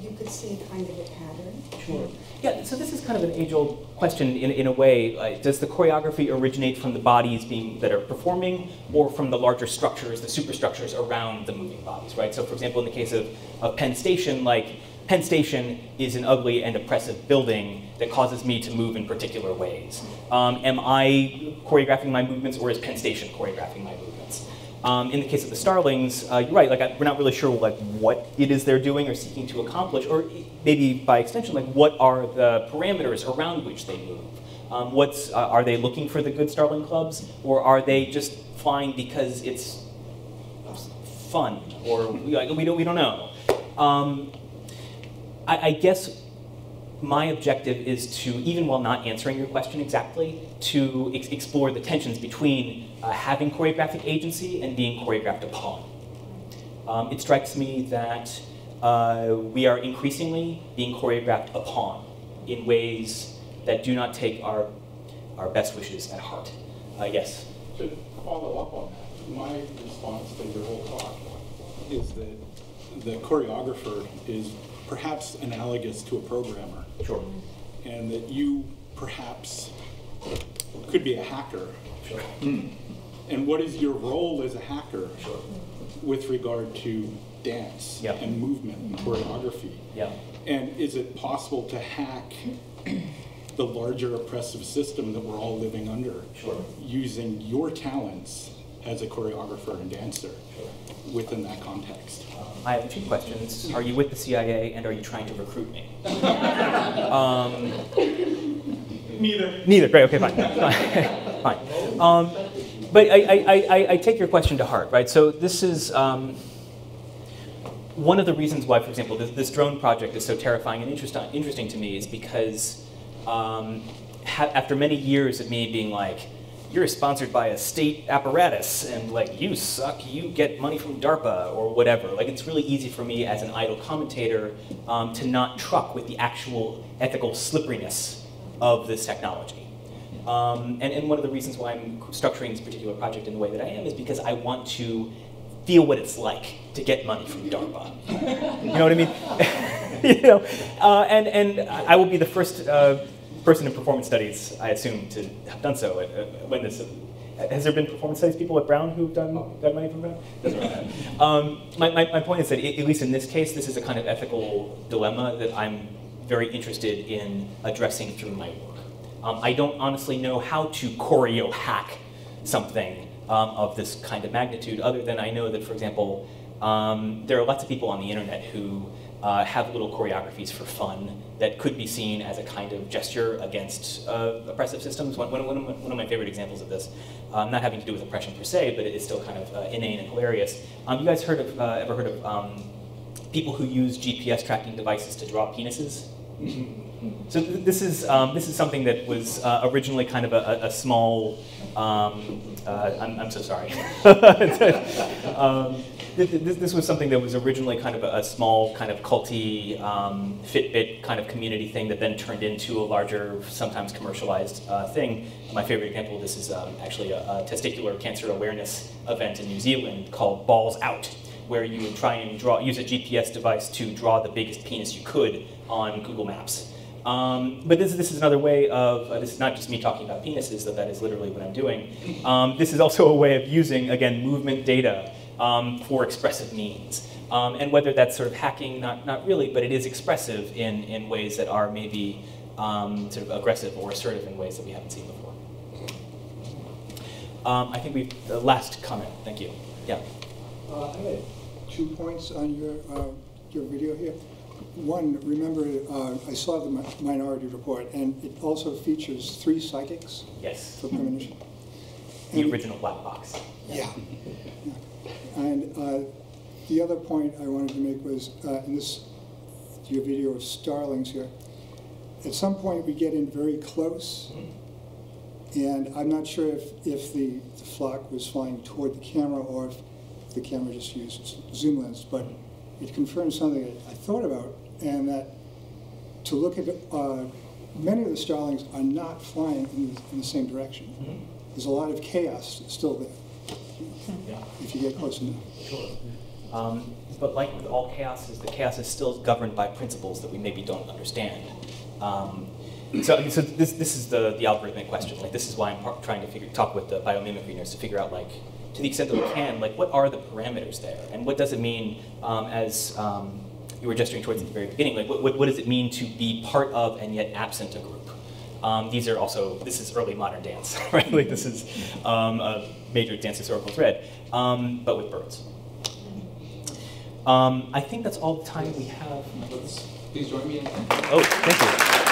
you could see kind of a pattern?
Sure. Yeah, so this is kind of an age-old question in, in a way. Does the choreography originate from the bodies being that are performing, or from the larger structures, the superstructures around the moving bodies, right? So, for example, in the case of, of Penn Station, like Penn Station is an ugly and oppressive building that causes me to move in particular ways. Um, am I choreographing my movements, or is Penn Station choreographing my movements? Um, in the case of the Starlings, uh, you're right. Like I, we're not really sure like what it is they're doing or seeking to accomplish, or maybe by extension, like what are the parameters around which they move. Um, what's uh, are they looking for the good Starling clubs, or are they just flying because it's fun, or we, like, we don't we don't know. Um, I, I guess my objective is to, even while not answering your question exactly, to ex- explore the tensions between uh, having choreographic agency and being choreographed upon. Um, it strikes me that uh, we are increasingly being choreographed upon in ways that do not take our, our best wishes at heart. Uh, yes?
To follow up on that, my response to your whole talk is that the choreographer is perhaps analogous to a programmer.
Sure.
And that you perhaps could be a hacker.
Sure. Hmm.
And what is your role as a hacker
Sure.
with regard to dance
Yeah.
and movement and choreography?
Yeah.
And is it possible to hack the larger oppressive system that we're all living under
Sure.
using your talents as a choreographer and dancer within that context?
I have two questions. Are you with the CIA and are you trying to recruit me? <laughs> um,
Neither.
neither. Great. Okay. Fine. Fine. <laughs> fine. Um, but I, I, I, I take your question to heart, right? So this is um, one of the reasons why, for example, this, this drone project is so terrifying and interest, interesting to me is because um, ha- after many years of me being like, you're sponsored by a state apparatus and like you suck. You get money from darpa or whatever. Like it's really easy for me as an idle commentator um, to not truck with the actual ethical slipperiness of this technology. Um, and, and one of the reasons why i'm structuring this particular project in the way that i am is because i want to feel what it's like to get money from darpa. You know what i mean? <laughs> You know? Uh, and, and i will be the first uh, person in performance studies, I assume, to have done so. When this, has there been performance studies people at Brown who've done got money from Brown? Um, my, my, my point is that, at least in this case, this is a kind of ethical dilemma that I'm very interested in addressing through my work. Um, I don't honestly know how to choreo hack something um, of this kind of magnitude, other than I know that, for example, um, there are lots of people on the internet who uh, have little choreographies for fun that could be seen as a kind of gesture against uh, oppressive systems. One, one, one, of my, one, of my, favorite examples of this, um, not having to do with oppression per se, but it is still kind of uh, inane and hilarious. Um, you guys heard of, uh, ever heard of um, people who use GPS tracking devices to draw penises? So th- this is um, this is something that was uh, originally kind of a, a small. Um, uh, I'm, I'm so sorry. <laughs> um, th- th- this was something that was originally kind of a, a small, kind of culty um, Fitbit kind of community thing that then turned into a larger, sometimes commercialized uh, thing. My favorite example of this is um, actually a, a testicular cancer awareness event in New Zealand called Balls Out, where you would try and draw use a GPS device to draw the biggest penis you could on Google Maps. Um, but this, this is another way of, uh, this is not just me talking about penises, though that is literally what I'm doing. Um, this is also a way of using, again, movement data um, for expressive means. Um, and whether that's sort of hacking, not, not really, but it is expressive in, in ways that are maybe um, sort of aggressive or assertive in ways that we haven't seen before. Um, I think we've, the last comment, thank you. Yeah.
Uh, I had two points on your, uh, your video here. One, remember, uh, I saw the mi- Minority Report, and it also features three psychics
Yes.
for premonition. <laughs>
The
And-
original black box.
Yeah. And uh, the other point I wanted to make was, uh, in this, your video of starlings here, at some point we get in very close, and I'm not sure if, if the, the flock was flying toward the camera or if the camera just used zoom lens, but it confirms something that I thought about, and that to look at, uh, many of the starlings are not flying in the, in the same direction. there's a lot of chaos still there,
Yeah.
if you get close enough.
Sure. Um, but like with all chaos, is the chaos is still governed by principles that we maybe don't understand. Um, so, so this, this is the, the algorithmic question. Like this is why I'm trying to figure, talk with the biomimicry nerds to figure out like, to the extent that we can, like what are the parameters there, and what does it mean um, as um, you were gesturing towards at the very beginning? Like what, what, what does it mean to be part of and yet absent a group? Um, these are also, this is early modern dance, <laughs> right? like this is um, a major dance historical thread, um, but with birds. Um, I think that's all the time we have.
Please join me in.
Oh, thank you.